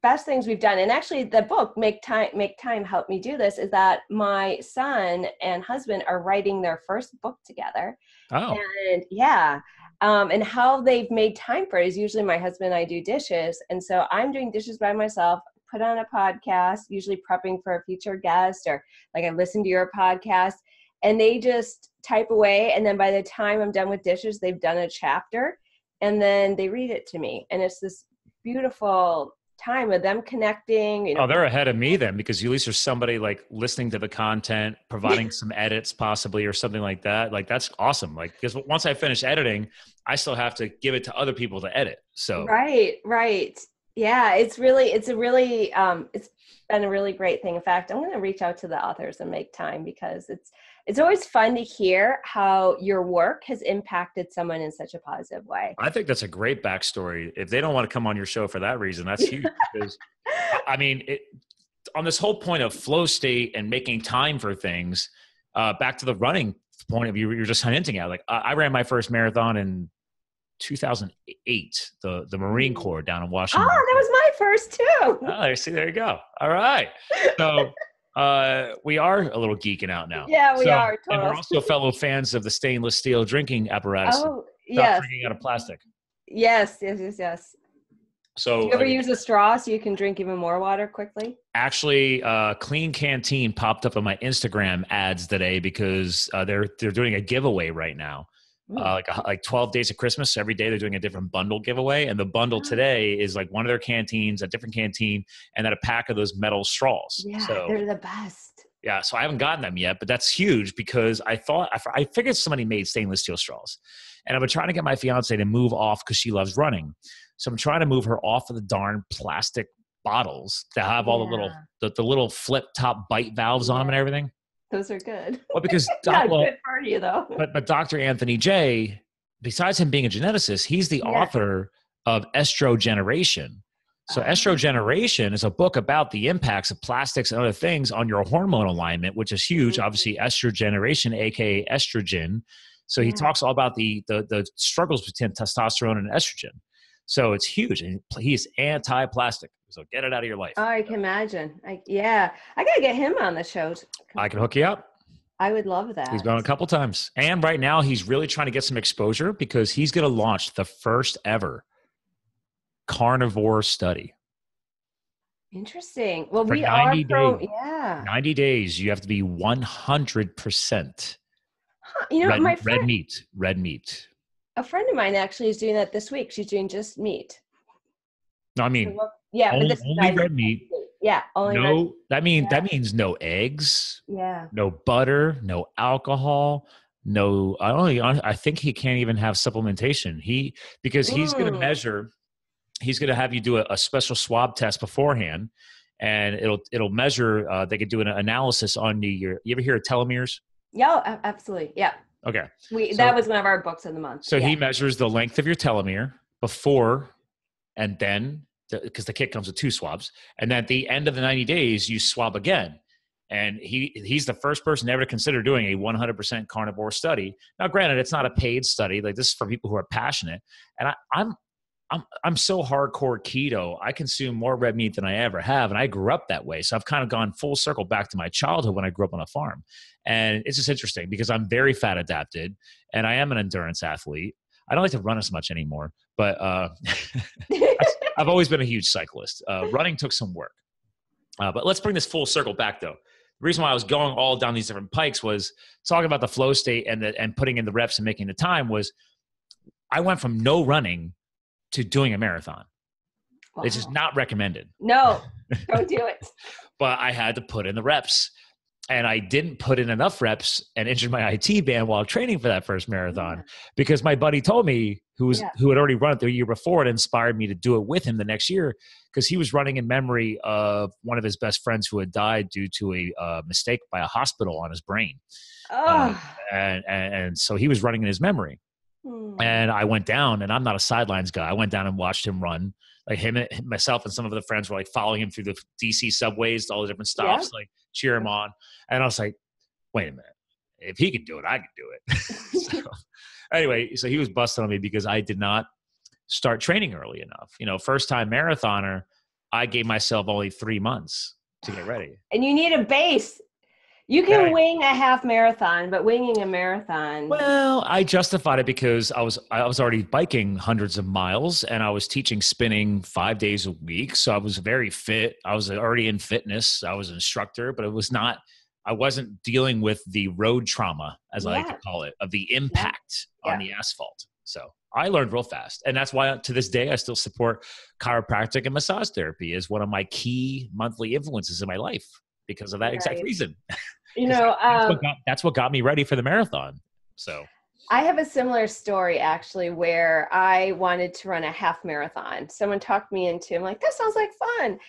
best things we've done and actually the book make time make time help me do this is that my son and husband are writing their first book together. Oh. And yeah um, and how they've made time for it is usually my husband and i do dishes. And so i'm doing dishes by myself put on a podcast usually prepping for a future guest or like i listen to your podcast and they just type away and then by the time i'm done with dishes they've done a chapter and then they read it to me and it's this beautiful time of them connecting. You know. Oh, they're ahead of me then because at least there's somebody like listening to the content, providing some edits possibly or something like that. Like that's awesome. Like because once I finish editing, I still have to give it to other people to edit. So right, right, yeah. It's really, it's a really, um, it's been a really great thing. In fact, I'm going to reach out to the authors and make time because it's it's always fun to hear how your work has impacted someone in such a positive way. I think that's a great backstory. If they don't want to come on your show for that reason, that's huge. because, I mean, it, on this whole point of flow state and making time for things, uh, back to the running point of view, you're just hinting at. Like, I, I ran my first marathon in 2008, the the Marine Corps down in Washington. Oh, that was my first too. Oh, see, there you go. All right. So uh, we are a little geeking out now. Yeah, we so, are. And we're also fellow fans of the stainless steel drinking apparatus. Oh, yes. Drinking out of plastic. Yes, yes, yes, yes. So, Do you ever I mean, use a straw so you can drink even more water quickly? Actually, uh, Klean Kanteen popped up on my Instagram ads today because uh, they're they're doing a giveaway right now uh, like a, like 12 days of christmas every day they're doing a different bundle giveaway and the bundle ah. today is like one of their canteens a different canteen and then a pack of those metal straws yeah so, they're the best yeah so i haven't gotten them yet but that's huge because i thought i figured somebody made stainless steel straws and i've been trying to get my fiance to move off because she loves running so i'm trying to move her off of the darn plastic bottles that have all yeah. the little the, the little flip top bite valves yeah. on them and everything those are good. Well, because doc, well, good for you though. But but Dr. Anthony Jay, besides him being a geneticist, he's the yeah. author of Estrogeneration. So uh-huh. Estrogeneration is a book about the impacts of plastics and other things on your hormone alignment, which is huge. Mm-hmm. Obviously, estrogeneration, aka estrogen. So he yeah. talks all about the, the the struggles between testosterone and estrogen. So it's huge, and he's anti-plastic. So get it out of your life. Oh, I can imagine. I, yeah, I gotta get him on the show. I can hook you up. I would love that. He's been on a couple times, and right now he's really trying to get some exposure because he's going to launch the first ever carnivore study. Interesting. Well, For we 90 are pro, days, yeah. 90 days, you have to be 100%. You know, red, my friend, red meat, red meat. A friend of mine actually is doing that this week. She's doing just meat. No, I mean, yeah, only, but only red meat. Yeah, only no. Red. That means yeah. that means no eggs. Yeah. No butter. No alcohol. No. I only. I think he can't even have supplementation. He because he's mm. going to measure he's going to have you do a, a, special swab test beforehand, and it'll it'll measure. Uh, they could do an analysis on the your. You ever hear of telomeres? Yeah, absolutely. Yeah. Okay. We so, that was one of our books of the month. So yeah. he measures the length of your telomere before and then because the, the kit comes with two swabs, and at the end of the ninety days you swab again. And he he's the first person ever to consider doing a 100% carnivore study. Now, granted, it's not a paid study. Like this is for people who are passionate. And I, I'm I'm I'm so hardcore keto. I consume more red meat than I ever have, and I grew up that way. So I've kind of gone full circle back to my childhood when I grew up on a farm, and it's just interesting because I'm very fat adapted, and I am an endurance athlete. I don't like to run as much anymore, but uh, I've always been a huge cyclist. Uh, running took some work, uh, but let's bring this full circle back though. The reason why I was going all down these different pikes was talking about the flow state and the, and putting in the reps and making the time was I went from no running to doing a marathon. Wow. It's just not recommended. No, don't do it. but I had to put in the reps. And I didn't put in enough reps and injured my IT band while training for that first marathon yeah. because my buddy told me who was yeah. who had already run it the year before it inspired me to do it with him the next year because he was running in memory of one of his best friends who had died due to a uh, mistake by a hospital on his brain. Oh. And, and, and so he was running in his memory. Hmm. And I went down, and I'm not a sidelines guy. I went down and watched him run. Like him, and myself, and some of the friends were like following him through the DC subways, to all the different stops, yeah. like cheer him on. And I was like, wait a minute, if he can do it, I can do it. so, anyway, so he was busting on me because I did not start training early enough. You know, first time marathoner, I gave myself only three months to get ready. And you need a base. You can right. wing a half marathon, but winging a marathon. Well, I justified it because I was I was already biking hundreds of miles and I was teaching spinning 5 days a week, so I was very fit. I was already in fitness. I was an instructor, but it was not I wasn't dealing with the road trauma as yeah. I like to call it of the impact yeah. on the asphalt. So, I learned real fast. And that's why to this day I still support chiropractic and massage therapy as one of my key monthly influences in my life because of that right. exact reason. You know, that's, um, what got, that's what got me ready for the marathon. So I have a similar story actually where I wanted to run a half marathon. Someone talked me into, I'm like, that sounds like fun.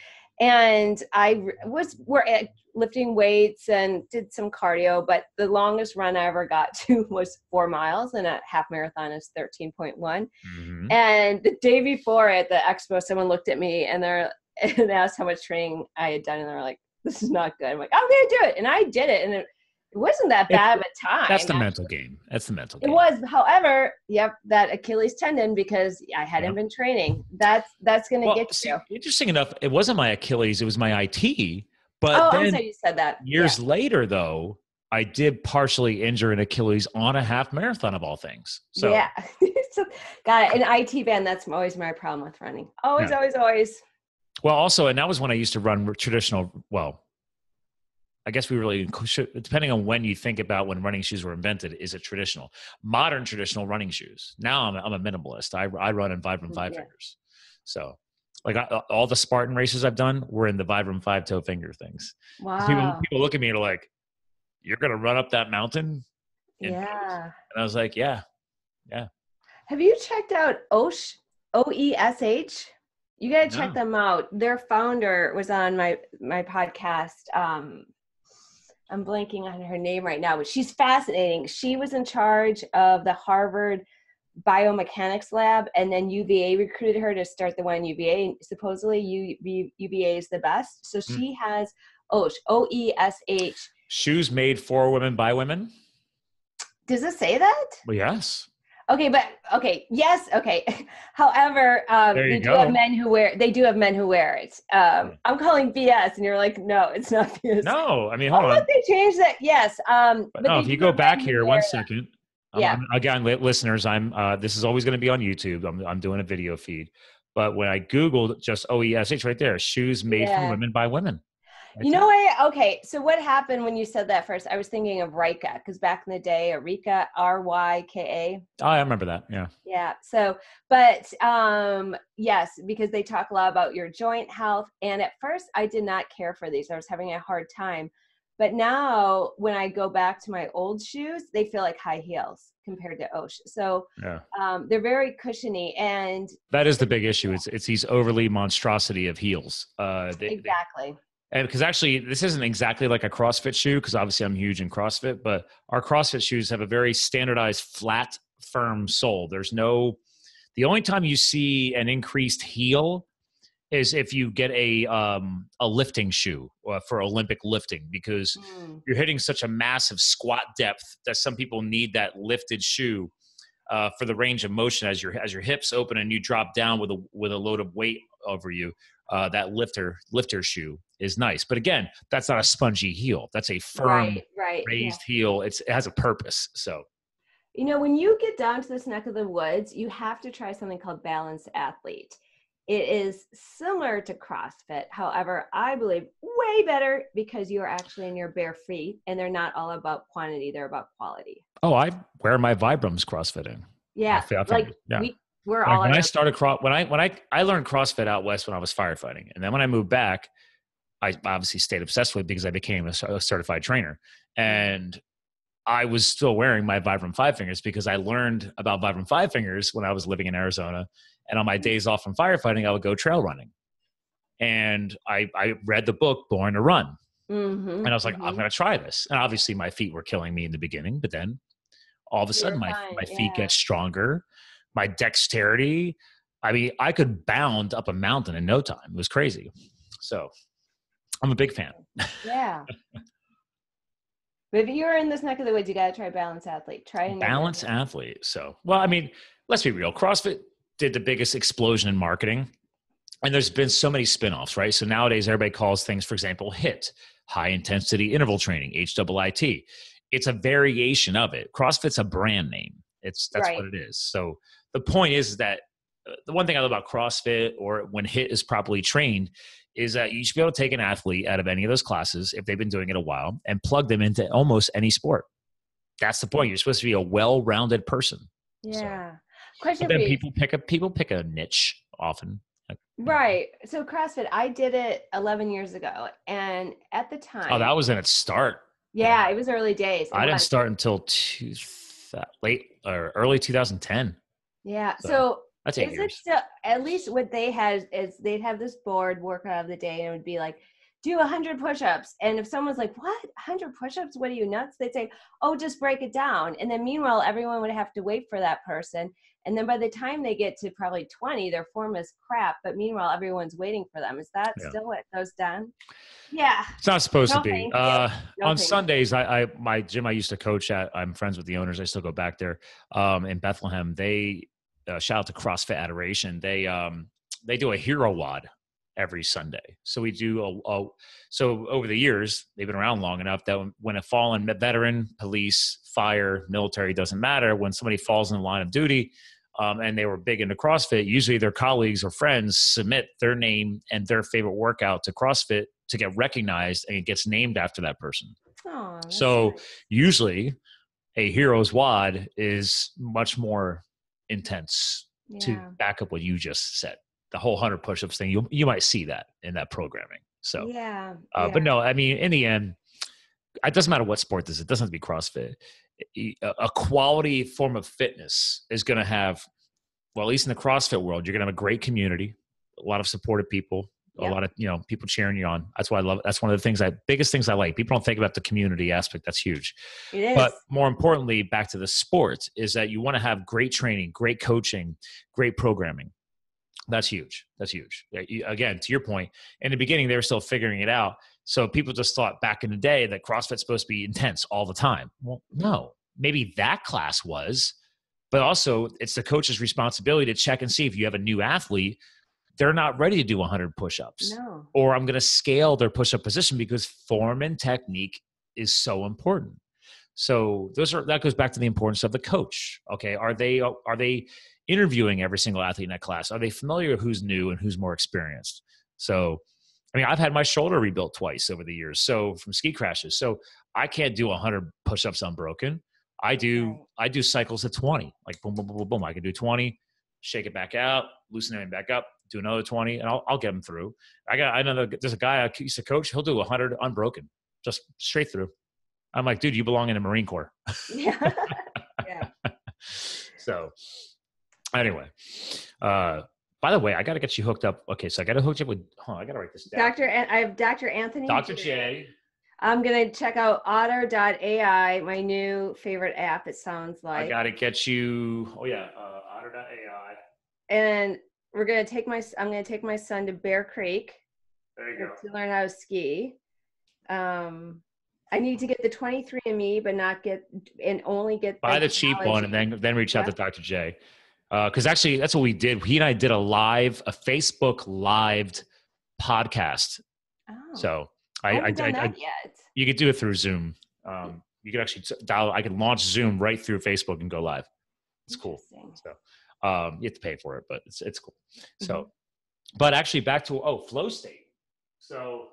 And I was, we're at lifting weights and did some cardio, but the longest run I ever got to was four miles and a half marathon is 13.1. Mm-hmm. And the day before at the expo, someone looked at me and they're, and asked how much training I had done. And they're like, this is not good. I'm like, I'm gonna do it, and I did it, and it, it wasn't that bad it's, of a time. That's the actually. mental game. That's the mental. Game. It was, however, yep, that Achilles tendon because I hadn't yep. been training. That's that's gonna well, get see, you. Interesting enough, it wasn't my Achilles; it was my IT. But oh, then, I'm sorry you said that. Years yeah. later, though, I did partially injure an Achilles on a half marathon of all things. So yeah, got it. An IT band. That's always my problem with running. Always, yeah. always, always. Well, also, and that was when I used to run traditional. Well, I guess we really depending on when you think about when running shoes were invented, is it traditional? Modern traditional running shoes. Now I'm a, I'm a minimalist. I I run in Vibram five yeah. fingers. So, like I, all the Spartan races I've done were in the Vibram five toe finger things. Wow. People, people look at me and are like, "You're gonna run up that mountain?" yeah. And I was like, "Yeah, yeah." Have you checked out OESH O E S H? You gotta check no. them out. Their founder was on my my podcast. Um, I'm blanking on her name right now, but she's fascinating. She was in charge of the Harvard biomechanics lab, and then UVA recruited her to start the one UVA. Supposedly, U, UVA is the best. So hmm. she mm. has OESH, O E S H. Shoes made for women by women. Does it say that? Well, yes. Okay, but okay, yes, okay. However, um, they do have men who wear. They do have men who wear it. Um, I'm calling BS, and you're like, no, it's not BS. No, I mean, hold oh, on. They changed that. Yes. Um, but, but no, if you go back here one second. Um, yeah. Um, again, listeners, I'm. Uh, this is always going to be on YouTube. I'm. I'm doing a video feed, But when I Googled just OESH right there, shoes made yeah. for women by women. You know what? Okay, so what happened when you said that first? I was thinking of Ryka because back in the day, Ryka, R Y K A. Oh, I remember that. Yeah. Yeah. So, but um, yes, because they talk a lot about your joint health, and at first I did not care for these. I was having a hard time, but now when I go back to my old shoes, they feel like high heels compared to OESH. So yeah. um, they're very cushiony, and that is the big issue. It's it's these overly monstrosity of heels. Uh, they, exactly. They, and because actually, this isn't exactly like a CrossFit shoe, because obviously I'm huge in CrossFit, but our CrossFit shoes have a very standardized, flat, firm sole. There's no. The only time you see an increased heel is if you get a um, a lifting shoe uh, for Olympic lifting because mm. you're hitting such a massive squat depth that some people need that lifted shoe uh, for the range of motion as your as your hips open and you drop down with a with a load of weight over you. Uh, that lifter lifter shoe is nice, but again, that's not a spongy heel. That's a firm, right, right, raised yeah. heel. It's it has a purpose. So you know, when you get down to this neck of the woods, you have to try something called Balance Athlete. It is similar to CrossFit. However, I believe way better because you are actually in your bare feet and they're not all about quantity, they're about quality. Oh, I wear my Vibrams CrossFitting. Yeah. I, I like yeah. we, we're when all when I started cross when I when I I learned CrossFit out west when I was firefighting. And then when I moved back, I obviously stayed obsessed with it because I became a certified trainer. And I was still wearing my Vibram Five Fingers because I learned about Vibram Five Fingers when I was living in Arizona and on my days off from firefighting, I would go trail running. And I, I read the book Born to Run. Mm-hmm, and I was like, mm-hmm. I'm going to try this. And obviously, my feet were killing me in the beginning, but then all of a sudden, my, my feet yeah. get stronger. My dexterity, I mean, I could bound up a mountain in no time. It was crazy. So I'm a big fan. Yeah. but if you're in this neck of the woods, you got to try Balance Athlete. Try Balance Athlete. So, well, I mean, let's be real. CrossFit did the biggest explosion in marketing. And there's been so many spin-offs, right? So nowadays everybody calls things, for example, HIT, high intensity interval training, HIIT. It's a variation of it. CrossFit's a brand name. It's that's right. what it is. So the point is that uh, the one thing I love about CrossFit or when HIT is properly trained is that you should be able to take an athlete out of any of those classes if they've been doing it a while and plug them into almost any sport. That's the point. You're supposed to be a well-rounded person. Yeah. So. Question but then people pick a people pick a niche often. Right. So CrossFit, I did it 11 years ago, and at the time, oh, that was in its start. Yeah, it was early days. I didn't start until two, late or early 2010. Yeah. So, so that's eight years. Still, at least what they had is they'd have this board workout of the day, and it would be like do 100 push-ups and if someone's like what 100 push-ups what are you nuts they'd say oh just break it down and then meanwhile everyone would have to wait for that person and then by the time they get to probably 20 their form is crap but meanwhile everyone's waiting for them. Is that yeah. still what goes down? Yeah. It's not supposed no to be uh, no on sundays I, I, my gym i used to coach at i'm friends with the owners i still go back there um, in bethlehem. They uh, shout out to crossfit adoration. They um, they do a hero WOD every Sunday. So we do a, a, so over the years they've been around long enough that when a fallen veteran, police, fire, military doesn't matter. When somebody falls in the line of duty, um, and they were big into CrossFit, usually their colleagues or friends submit their name and their favorite workout to CrossFit to get recognized, and it gets named after that person. Oh, so nice. usually, a hero's WOD is much more intense yeah. to back up what you just said the whole 100 push-ups thing you you might see that in that programming so yeah, uh, yeah. but no i mean in the end it doesn't matter what sport this is it doesn't have to be crossfit a quality form of fitness is going to have well at least in the crossfit world you're going to have a great community a lot of supportive people yep. a lot of you know people cheering you on that's why i love it. that's one of the things i biggest things i like people don't think about the community aspect that's huge but more importantly back to the sport is that you want to have great training great coaching great programming that's huge. That's huge. Again, to your point, in the beginning, they were still figuring it out. So people just thought back in the day that CrossFit's supposed to be intense all the time. Well, no, maybe that class was, but also it's the coach's responsibility to check and see if you have a new athlete, they're not ready to do 100 push ups. No. Or I'm going to scale their push up position because form and technique is so important. So those are that goes back to the importance of the coach. Okay, are they are they interviewing every single athlete in that class. Are they familiar with who's new and who's more experienced? So, I mean, I've had my shoulder rebuilt twice over the years. So from ski crashes. So I can't do 100 push-ups unbroken. I do I do cycles of 20, like boom, boom, boom, boom, boom. I can do 20, shake it back out, loosen it back up, do another 20, and I'll, I'll get them through. I got I know there's a guy I used to coach. He'll do 100 unbroken, just straight through. I'm like, dude, you belong in the Marine Corps. Yeah. yeah. so, anyway, uh, by the way, I got to get you hooked up. Okay, so I got to hook you up with. Oh, I got to write this down. Doctor, I have Dr. Anthony. Dr. Jay. I'm gonna check out Otter.ai, my new favorite app. It sounds like. I got to get you. Oh yeah, uh, Otter.ai. And we're gonna take my. I'm gonna take my son to Bear Creek. There you go. To learn how to ski. Um, I need to get the 23andMe, but not get and only get buy the cheap one, and then then reach out to Dr. Jay. Because uh, actually, that's what we did. He and I did a live, a Facebook live podcast. Oh. So I, I, I, I you could do it through Zoom. Um, you could actually dial. I could launch Zoom right through Facebook and go live. It's cool. So um, you have to pay for it, but it's it's cool. So, mm-hmm. but actually, back to oh, flow state. So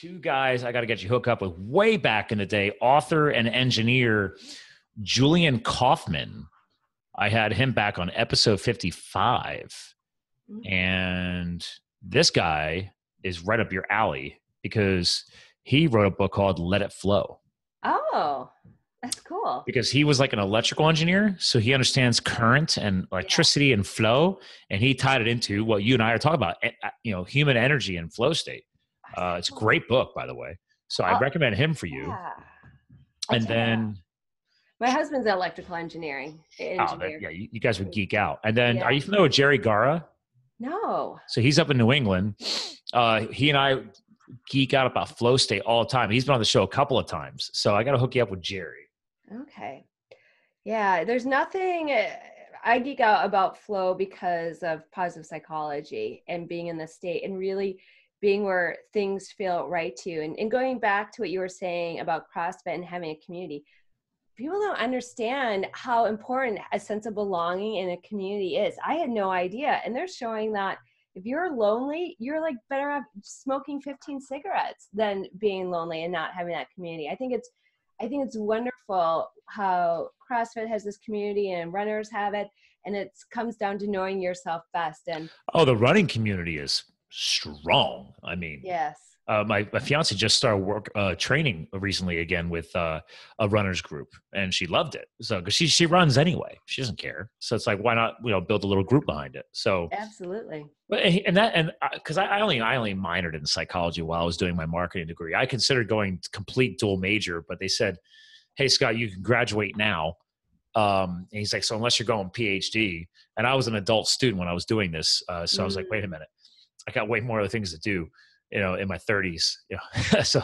two guys I got to get you hooked up with way back in the day, author and engineer Julian Kaufman. I had him back on episode 55. Mm-hmm. And this guy is right up your alley because he wrote a book called Let It Flow. Oh, that's cool. Because he was like an electrical engineer, so he understands current and electricity yeah. and flow, and he tied it into what you and I are talking about, you know, human energy and flow state. Uh, it's a great book, by the way. So I recommend him for you. Yeah. And then my husband's electrical engineering. Engineer. Oh, yeah, you, you, guys would geek out. And then, yeah. are you familiar with Jerry Garra? No. So he's up in New England. Uh, he and I geek out about flow state all the time. He's been on the show a couple of times. So I got to hook you up with Jerry. Okay. Yeah, there's nothing. Eh, I geek out about flow because of positive psychology and being in the state and really being where things feel right to you. And, and going back to what you were saying about CrossFit and having a community, people don't understand how important a sense of belonging in a community is. I had no idea. And they're showing that if you're lonely, you're like better off smoking 15 cigarettes than being lonely and not having that community. I think it's I think it's wonderful how CrossFit has this community and runners have it and it comes down to knowing yourself best and Oh, the running community is strong. I mean, yes uh, my, my fiance just started work uh, training recently again with uh, a runners group, and she loved it. So because she she runs anyway, she doesn't care. So it's like why not you know build a little group behind it? So absolutely. But and that and because I, I only I only minored in psychology while I was doing my marketing degree. I considered going complete dual major, but they said, "Hey Scott, you can graduate now." Um, and he's like, "So unless you're going PhD," and I was an adult student when I was doing this, uh, so mm. I was like, "Wait a mm. minute." I got way more other things to do you know, in my 30s. You know, so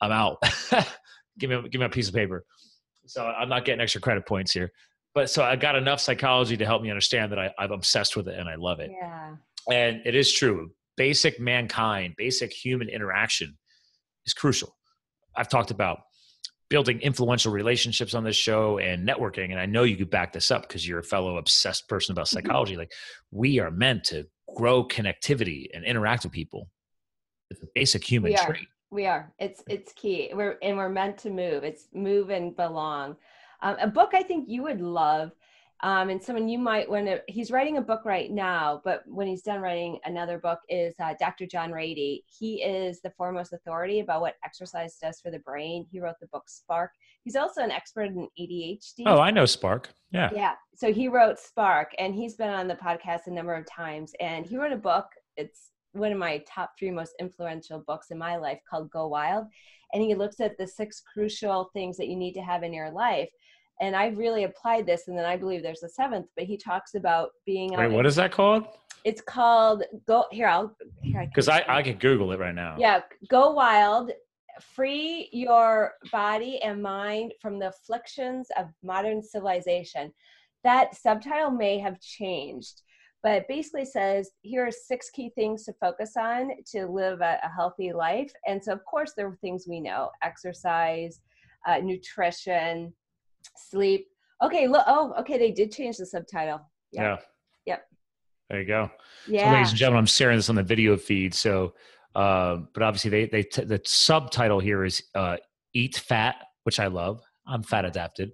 I'm out. give me give me a piece of paper. So I'm not getting extra credit points here. But so I got enough psychology to help me understand that I, I'm obsessed with it and I love it. Yeah. And it is true. Basic mankind, basic human interaction is crucial. I've talked about building influential relationships on this show and networking. And I know you could back this up because you're a fellow obsessed person about mm-hmm. psychology. like we are meant to grow connectivity and interact with people it's a basic human we are. trait. We are. It's it's key. We're and we're meant to move. It's move and belong. Um, a book I think you would love, um, and someone you might want to. He's writing a book right now, but when he's done writing another book, is uh, Dr. John Ratey. He is the foremost authority about what exercise does for the brain. He wrote the book Spark. He's also an expert in ADHD. Oh, I know Spark. Yeah. Yeah. So he wrote Spark, and he's been on the podcast a number of times. And he wrote a book. It's one of my top three most influential books in my life called Go Wild. And he looks at the six crucial things that you need to have in your life. And I've really applied this, and then I believe there's a seventh, but he talks about being. Wait, what is that called? It's called Go. Here, I'll. Here, because I, I, I can Google it right now. Yeah, Go Wild. Free your body and mind from the afflictions of modern civilization. That subtitle may have changed but it basically says here are six key things to focus on to live a, a healthy life and so of course there are things we know exercise uh, nutrition sleep Okay. Look. Oh, okay. They did change the subtitle. Yep. Yeah. Yep. There you go. Yeah. So, ladies and gentlemen, I'm sharing this on the video feed. So, uh, but obviously, they they t- the subtitle here is uh, "Eat Fat," which I love. I'm fat adapted.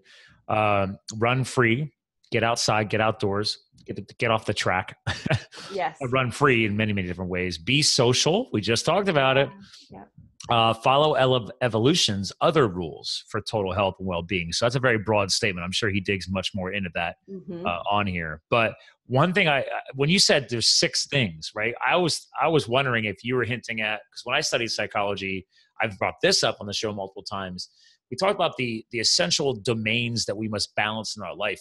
Um, run free, get outside, get outdoors, get get off the track. yes. run free in many many different ways. Be social. We just talked about it. Yeah. Uh, follow ele- evolution's other rules for total health and well-being. So that's a very broad statement. I'm sure he digs much more into that Mm-hmm. uh, on here. But one thing I, when you said there's six things, right? I was I was wondering if you were hinting at because when I studied psychology, I've brought this up on the show multiple times. We talked about the the essential domains that we must balance in our life,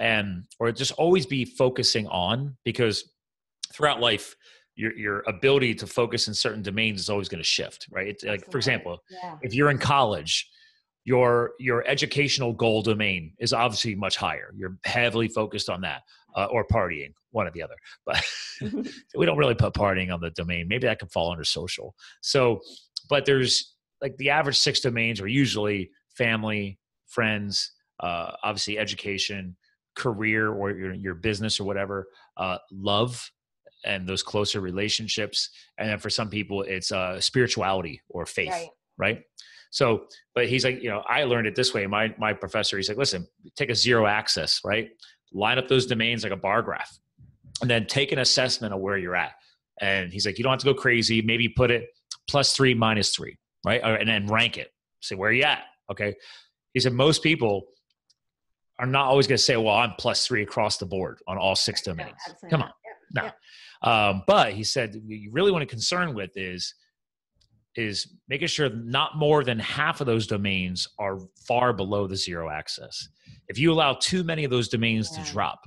and or just always be focusing on because throughout life. Your, your ability to focus in certain domains is always going to shift, right? It's like, for example, yeah. if you're in college your your educational goal domain is obviously much higher you're heavily focused on that uh, or partying one or the other but we don't really put partying on the domain maybe that could fall under social so but there's like the average six domains are usually family friends uh, obviously education career or your, your business or whatever uh, love and those closer relationships and then for some people it's uh, spirituality or faith Right. right so, but he's like, you know, I learned it this way. My my professor, he's like, listen, take a zero axis, right? Line up those domains like a bar graph, and then take an assessment of where you're at. And he's like, you don't have to go crazy. Maybe put it plus three, minus three, right? And then rank it. Say where are you at? Okay. He said most people are not always going to say, well, I'm plus three across the board on all six domains. absolutely Come on. Yeah. No. Um, but he said what you really want to concern with is is making sure not more than half of those domains are far below the zero axis. If you allow too many of those domains Yeah. to drop,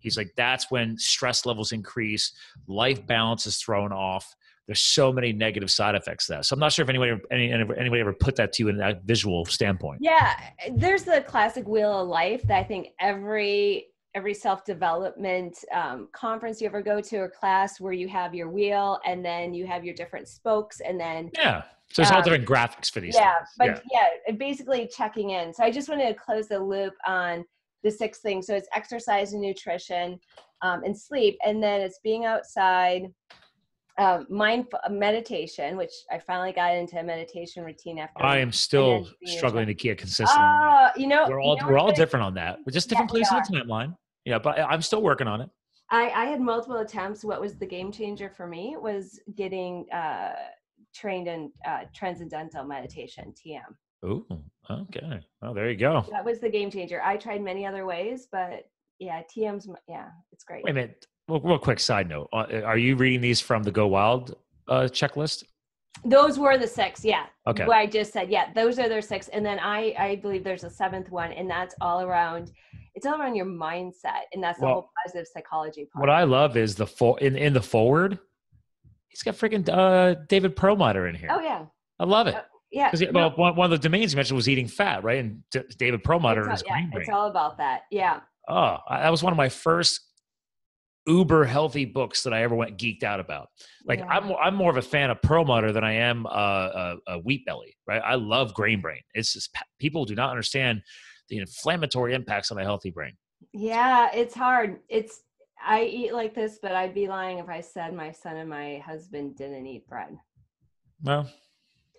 he's like that's when stress levels increase, life balance is thrown off. There's so many negative side effects to that. So I'm not sure if anybody any, anybody ever put that to you in that visual standpoint. Yeah, there's the classic wheel of life that I think every every self development um, conference you ever go to or class where you have your wheel and then you have your different spokes and then Yeah. So there's all Um, different graphics for these. yeah, things. but yeah. it basically checking in. So I just wanted to close the loop on the six things. So it's exercise and nutrition um, and sleep, and then it's being outside. Um, mindful meditation, which I finally got into a meditation routine after. I am still And then being struggling to get consistent. on. Uh, you know, we're you all know we're all different on that. We're just different we places in the timeline. Yeah, but I'm still working on it. I, I had multiple attempts. What was the game changer for me was getting uh, trained in uh, transcendental meditation, TM. Ooh, okay. Well, there you go. That was the game changer. I tried many other ways, but yeah, TM's, yeah, it's great. Wait a minute. Well, real quick side note: uh, Are you reading these from the Go Wild uh, checklist? Those were the six, yeah. Okay. What I just said, yeah, those are their six. And then I, I believe there's a seventh one, and that's all around, it's all around your mindset. And that's the whole positive psychology part. What I love is the full in in the forward. He's got freaking uh, David Perlmutter in here. oh, yeah. I love it. Yeah. Because no, well, one, one of the domains you mentioned was eating fat, right? And D- David Perlmutter it's all, yeah, it's all about that. Yeah. oh, I- that was one of my first uber healthy books that I ever went geeked out about. Like Yeah. I'm more, I'm more of a fan of Perlmutter than I am uh, uh, uh, Wheat Belly, right? I love Grain Brain. It's just people do not understand the inflammatory impacts on a healthy brain. Yeah, it's hard. It's I eat like this, but I'd be lying if I said my son and my husband didn't eat bread. Well,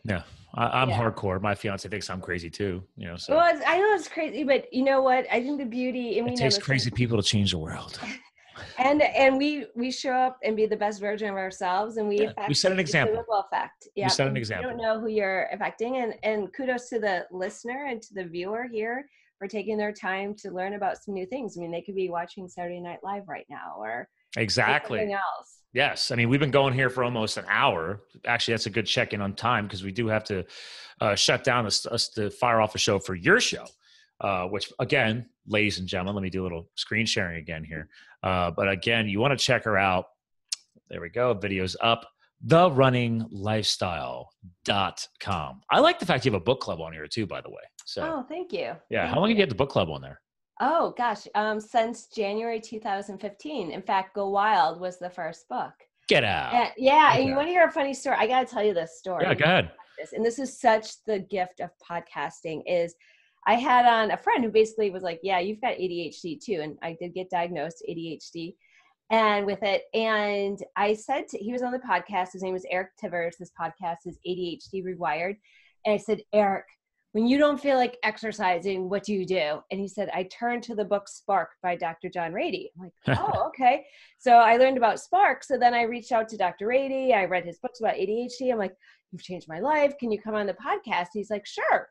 yeah, I, I'm Yeah. hardcore. My fiance thinks I'm crazy too. You know, so Well, it's, I know it's crazy, but you know what? I think the beauty and it takes crazy people to change the world. and and we we show up and be the best version of ourselves, and we Yeah, affect we set an example. ripple effect. Yeah, set an example. You don't know who you're affecting, and and kudos to the listener and to the viewer here for taking their time to learn about some new things. I mean, they could be watching Saturday Night Live right now, or Exactly. something else. Yes, I mean we've been going here for almost an hour. Actually, that's a good check-in on time because we do have to uh, shut down us, us to fire off a show for your show. Uh, which again, ladies and gentlemen, let me do a little screen sharing again here. Uh, but again, you want to check her out. There we go. Videos up. TheRunningLifestyle.com. I like the fact you have a book club on here too, by the way. So Oh, thank you. yeah, Thank how long have you. you had the book club on there? Oh gosh, um, since January 2015. In fact, Go Wild was the first book. Get out. And, yeah, and you want to hear a funny story? I got to tell you this story. Yeah, go ahead. And this is such the gift of podcasting. Is I had on a friend who basically was like, "Yeah, you've got ADHD too," and I did get diagnosed ADHD, and with it, and I said to, he was on the podcast. His name was Eric Tivers. This podcast is ADHD Rewired, and I said, Eric, when you don't feel like exercising, what do you do? And he said, I turn to the book Spark by Dr. John Ratey. I'm like, oh, okay. So I learned about Spark. So then I reached out to Dr. Ratey. I read his books about ADHD. I'm like, you've changed my life. Can you come on the podcast? He's like, sure.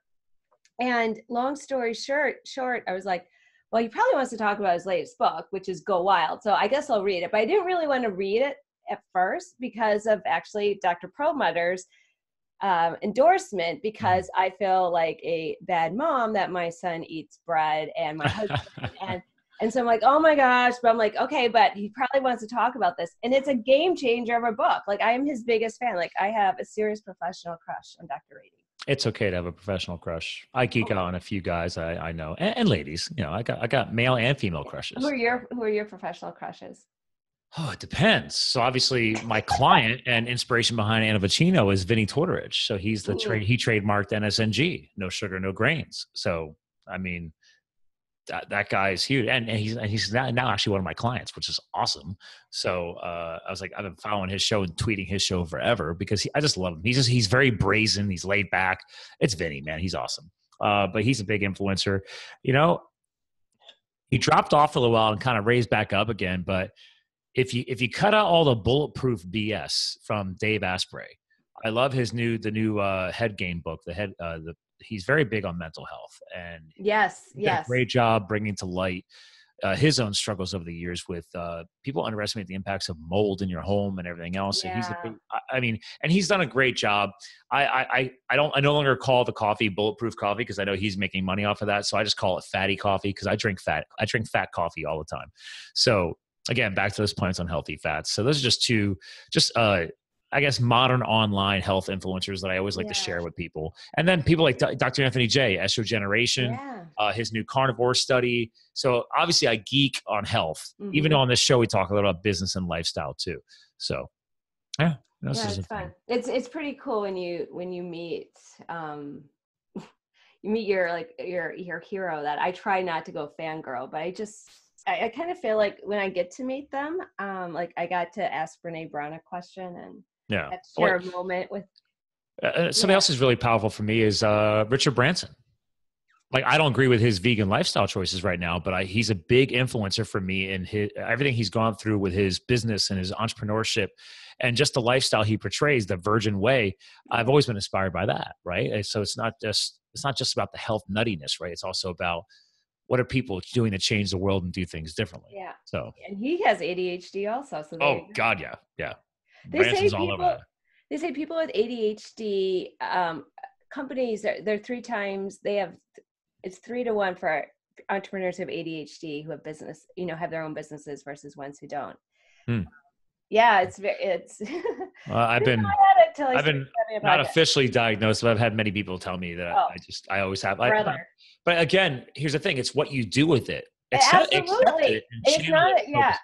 And long story short, short, I was like, well, he probably wants to talk about his latest book, which is Go Wild. So I guess I'll read it. But I didn't really want to read it at first because of actually Dr. Perlmutter's um, endorsement because mm-hmm. I feel like a bad mom that my son eats bread and my husband and and so I'm like, oh my gosh, but I'm like, okay, but he probably wants to talk about this, and it's a game changer of a book. Like I am his biggest fan. Like I have a serious professional crush on Dr. Ratey. It's okay to have a professional crush. I geek oh. out on a few guys I, I know, and, and, ladies. You know, I got I got male and female crushes. Who are your Who are your professional crushes? Oh, it depends. So obviously, my client and inspiration behind Anna is Vinny Tortorich. So he's the trade. He trademarked NSNG, no sugar, no grains. So I mean, that, that guy is huge, and, and he's and he's now, now actually one of my clients, which is awesome. So uh, I was like, I've been following his show and tweeting his show forever because he, I just love him. He's just he's very brazen. He's laid back. It's Vinny, man. He's awesome. Uh, but he's a big influencer. You know, he dropped off for a little while and kind of raised back up again, but if you if you cut out all the bulletproof BS from Dave Asprey, I love his new the new uh, head game book. The head uh, the he's very big on mental health and yes, yes, great job bringing to light uh, his own struggles over the years with uh, people underestimate the impacts of mold in your home and everything else. Yeah. he's, big, I mean, and he's done a great job. I, I, I don't, I no longer call the coffee bulletproof coffee because I know he's making money off of that. So I just call it fatty coffee because I drink fat, I drink fat coffee all the time. So again, back to those plants on healthy fats. So those are just two, just uh, I guess modern online health influencers that I always like yeah. to share with people. And then people like Dr. Anthony Jay, Estrogeneration, yeah. uh, his new carnivore study. So obviously I geek on health. Mm-hmm. Even though on this show, we talk a little about business and lifestyle too. So yeah, yeah, it's fun. It's it's pretty cool when you when you meet um you meet your like your your hero that I try not to go fangirl, but I just I, I kind of feel like when I get to meet them, um, like I got to ask Brene Brown a question and yeah, share a moment with. Uh, uh, something yeah. else is really powerful for me is uh, Richard Branson. Like I don't agree with his vegan lifestyle choices right now, but I, he's a big influencer for me in his everything he's gone through with his business and his entrepreneurship, and just the lifestyle he portrays, the Virgin Way. I've always been inspired by that, right? And so it's not just it's not just about the health nuttiness, right? It's also about what are people doing to change the world and do things differently? Yeah. So and he has ADHD also. So oh God, yeah, yeah. They Branson's say people. They say people with ADHD um, companies are they're three times they have it's three to one for entrepreneurs who have ADHD who have business you know have their own businesses versus ones who don't. Hmm. Yeah, it's very it's. well, I've been I've been not officially diagnosed, but I've had many people tell me that oh. I just I always have. I, but again, here's the thing: it's what you do with it. Accept, Absolutely, it it's not. Yeah,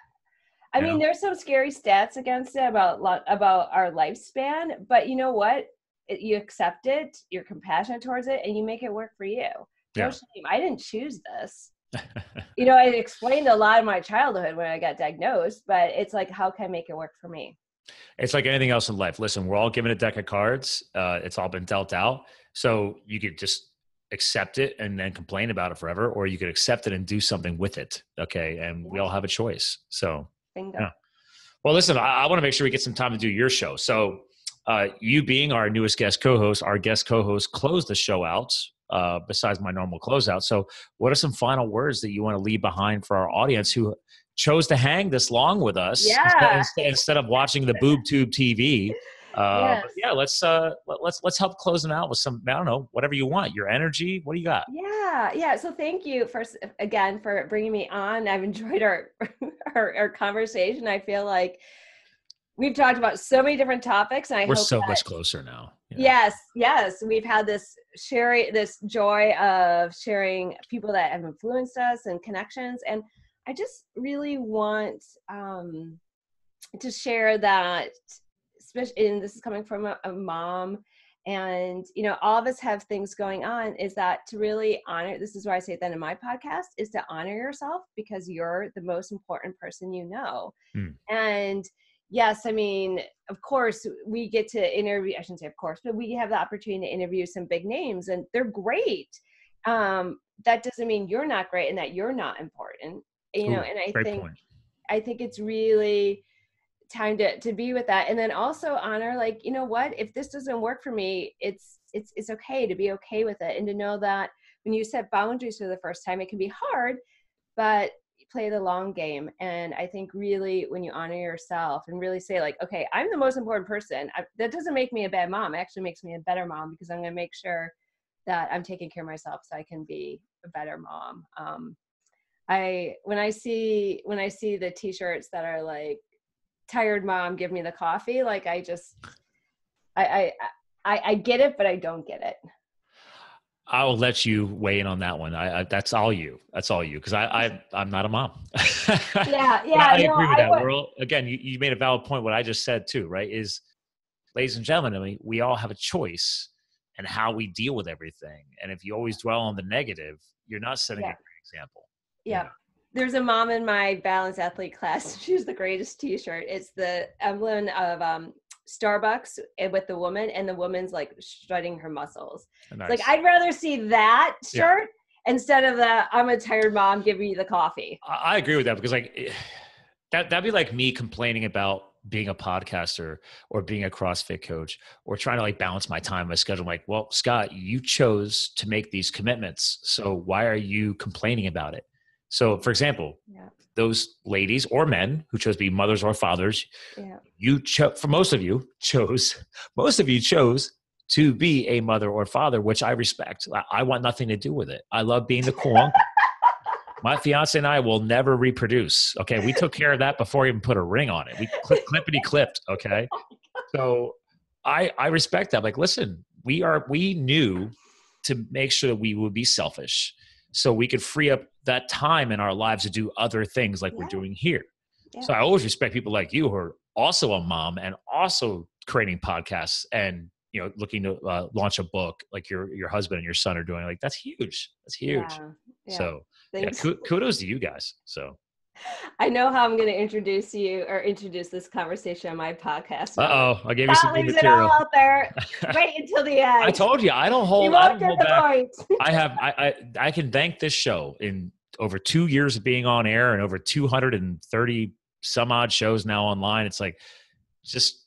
I mean, there's some scary stats against it about about our lifespan, but you know what? You accept it, you're compassionate towards it, and you make it work for you. No yeah. shame. I didn't choose this. you know, I explained a lot of my childhood when I got diagnosed, but it's like, how can I make it work for me? It's like anything else in life. Listen, we're all given a deck of cards. Uh, it's all been dealt out. So you could just accept it and then complain about it forever, or you could accept it and do something with it. Okay. And we all have a choice. So, Bingo. Yeah. Well, listen, I, I want to make sure we get some time to do your show. So, uh, you being our newest guest co-host, our guest co-host closed the show out uh, besides my normal closeout. So, what are some final words that you want to leave behind for our audience who chose to hang this long with us yeah. instead, instead of watching the boob tube TV? Uh, yes. yeah, let's uh, let's let's help close them out with some I don't know whatever you want. Your energy. What do you got? Yeah, yeah. So thank you first again for bringing me on. I've enjoyed our our, our conversation. I feel like we've talked about so many different topics. And I we're so that, much closer now. Yeah. Yes, yes. We've had this sharing this joy of sharing people that have influenced us and connections, and I just really want um, to share that especially and this is coming from a, a mom and you know all of us have things going on is that to really honor this is why i say that in my podcast is to honor yourself because you're the most important person you know mm. and yes i mean of course we get to interview i shouldn't say of course but we have the opportunity to interview some big names and they're great um, that doesn't mean you're not great and that you're not important you Ooh, know and i think point. i think it's really time to to be with that. And then also honor like you know what? If this doesn't work for me it's it's it's okay to be okay with it. And to know that when you set boundaries for the first time it can be hard but play the long game. And i think really when you honor yourself and really say like okay i'm the most important person I, that doesn't make me a bad mom. It actually makes me a better mom because i'm going to make sure that i'm taking care of myself so i can be a better mom. Um, i when i see when i see the t-shirts that are like tired mom give me the coffee like i just I, I i i get it but i don't get it I'll let you weigh in on that one. I, I that's all you. That's all you. Because I, I I'm not a mom. yeah, yeah. I, no, agree with that. We're all, again, you, you made a valid point. What I just said too, right? Is, ladies and gentlemen, I mean, we all have a choice and how we deal with everything. And if you always dwell on the negative, you're not setting yeah. a great example. Yeah. You know? There's a mom in my balance athlete class. She's the greatest T-shirt. It's the emblem of um, Starbucks with the woman, and the woman's like strutting her muscles. Nice. Like I'd rather see that shirt yeah. instead of the "I'm a tired mom, give me the coffee." I agree with that because like eh, that that'd be like me complaining about being a podcaster or being a CrossFit coach or trying to like balance my time, my schedule. I'm like, well, Scott, you chose to make these commitments. So why are you complaining about it? So, for example, yeah. those ladies or men who chose to be mothers or fathers, yeah. you chose, for most of you, chose, most of you chose to be a mother or father, which I respect. I, I want nothing to do with it. I love being the cool uncle. My fiance and I will never reproduce. Okay. We took care of that before we even put a ring on it. We clip, clippity clipped. Okay. Oh so I, I respect that. Like, listen, we are, we knew to make sure that we would be selfish so we could free up that time in our lives to do other things like yeah. we're doing here. Yeah. So I always respect people like you who are also a mom and also creating podcasts and you know looking to uh, launch a book like your your husband and your son are doing. Like that's huge. That's huge. Yeah. So yeah, kudos to you guys. So I know how I'm going to introduce you or introduce this conversation on my podcast. Uh oh, I gave you some good material. out there. Wait until the end. I told you I don't hold. I don't hold back. I have. I, I I can thank this show in over two years of being on air and over 230 some odd shows now online. It's like just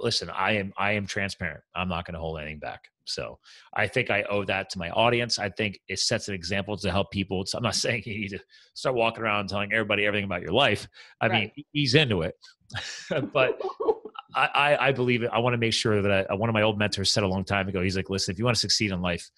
listen. I am I am transparent. I'm not going to hold anything back. So I think I owe that to my audience. I think it sets an example to help people. So I'm not saying you need to start walking around telling everybody everything about your life. I right. mean, he's into it, but I, I, I, believe it. I want to make sure that I, one of my old mentors said a long time ago. He's like, listen, if you want to succeed in life,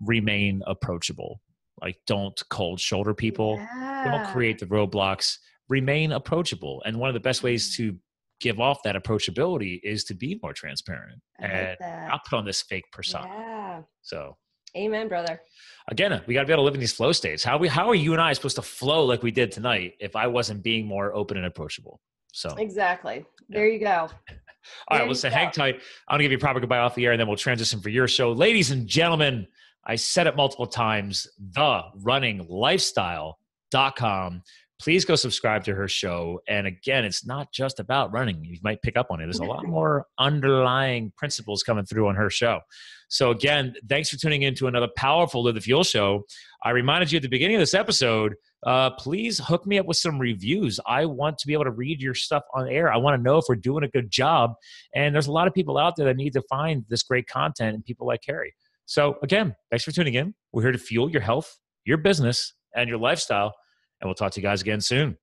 remain approachable. Like, don't cold shoulder people. Yeah. Don't create the roadblocks. Remain approachable. And one of the best ways mm. to give off that approachability is to be more transparent And I and not put on this fake persona. Yeah. So Amen, brother. Again, we got to be able to live in these flow states. How we, how are you and I supposed to flow like we did tonight if I wasn't being more open and approachable? So exactly. There you go. All right, listen, hang tight. I'm gonna give you a proper goodbye off the air, and then we'll transition for your show, ladies and gentlemen. I said it multiple times. The running lifestyle.com please go subscribe to her show. And again, it's not just about running. You might pick up on it. There's a lot more underlying principles coming through on her show. So again, thanks for tuning in to another powerful Live the Fuel show. I reminded you at the beginning of this episode, uh, please hook me up with some reviews. I want to be able to read your stuff on air. I want to know if we're doing a good job. And there's a lot of people out there that need to find this great content and people like Kari. So again, thanks for tuning in. We're here to fuel your health, your business, and your lifestyle. And we'll talk to you guys again soon.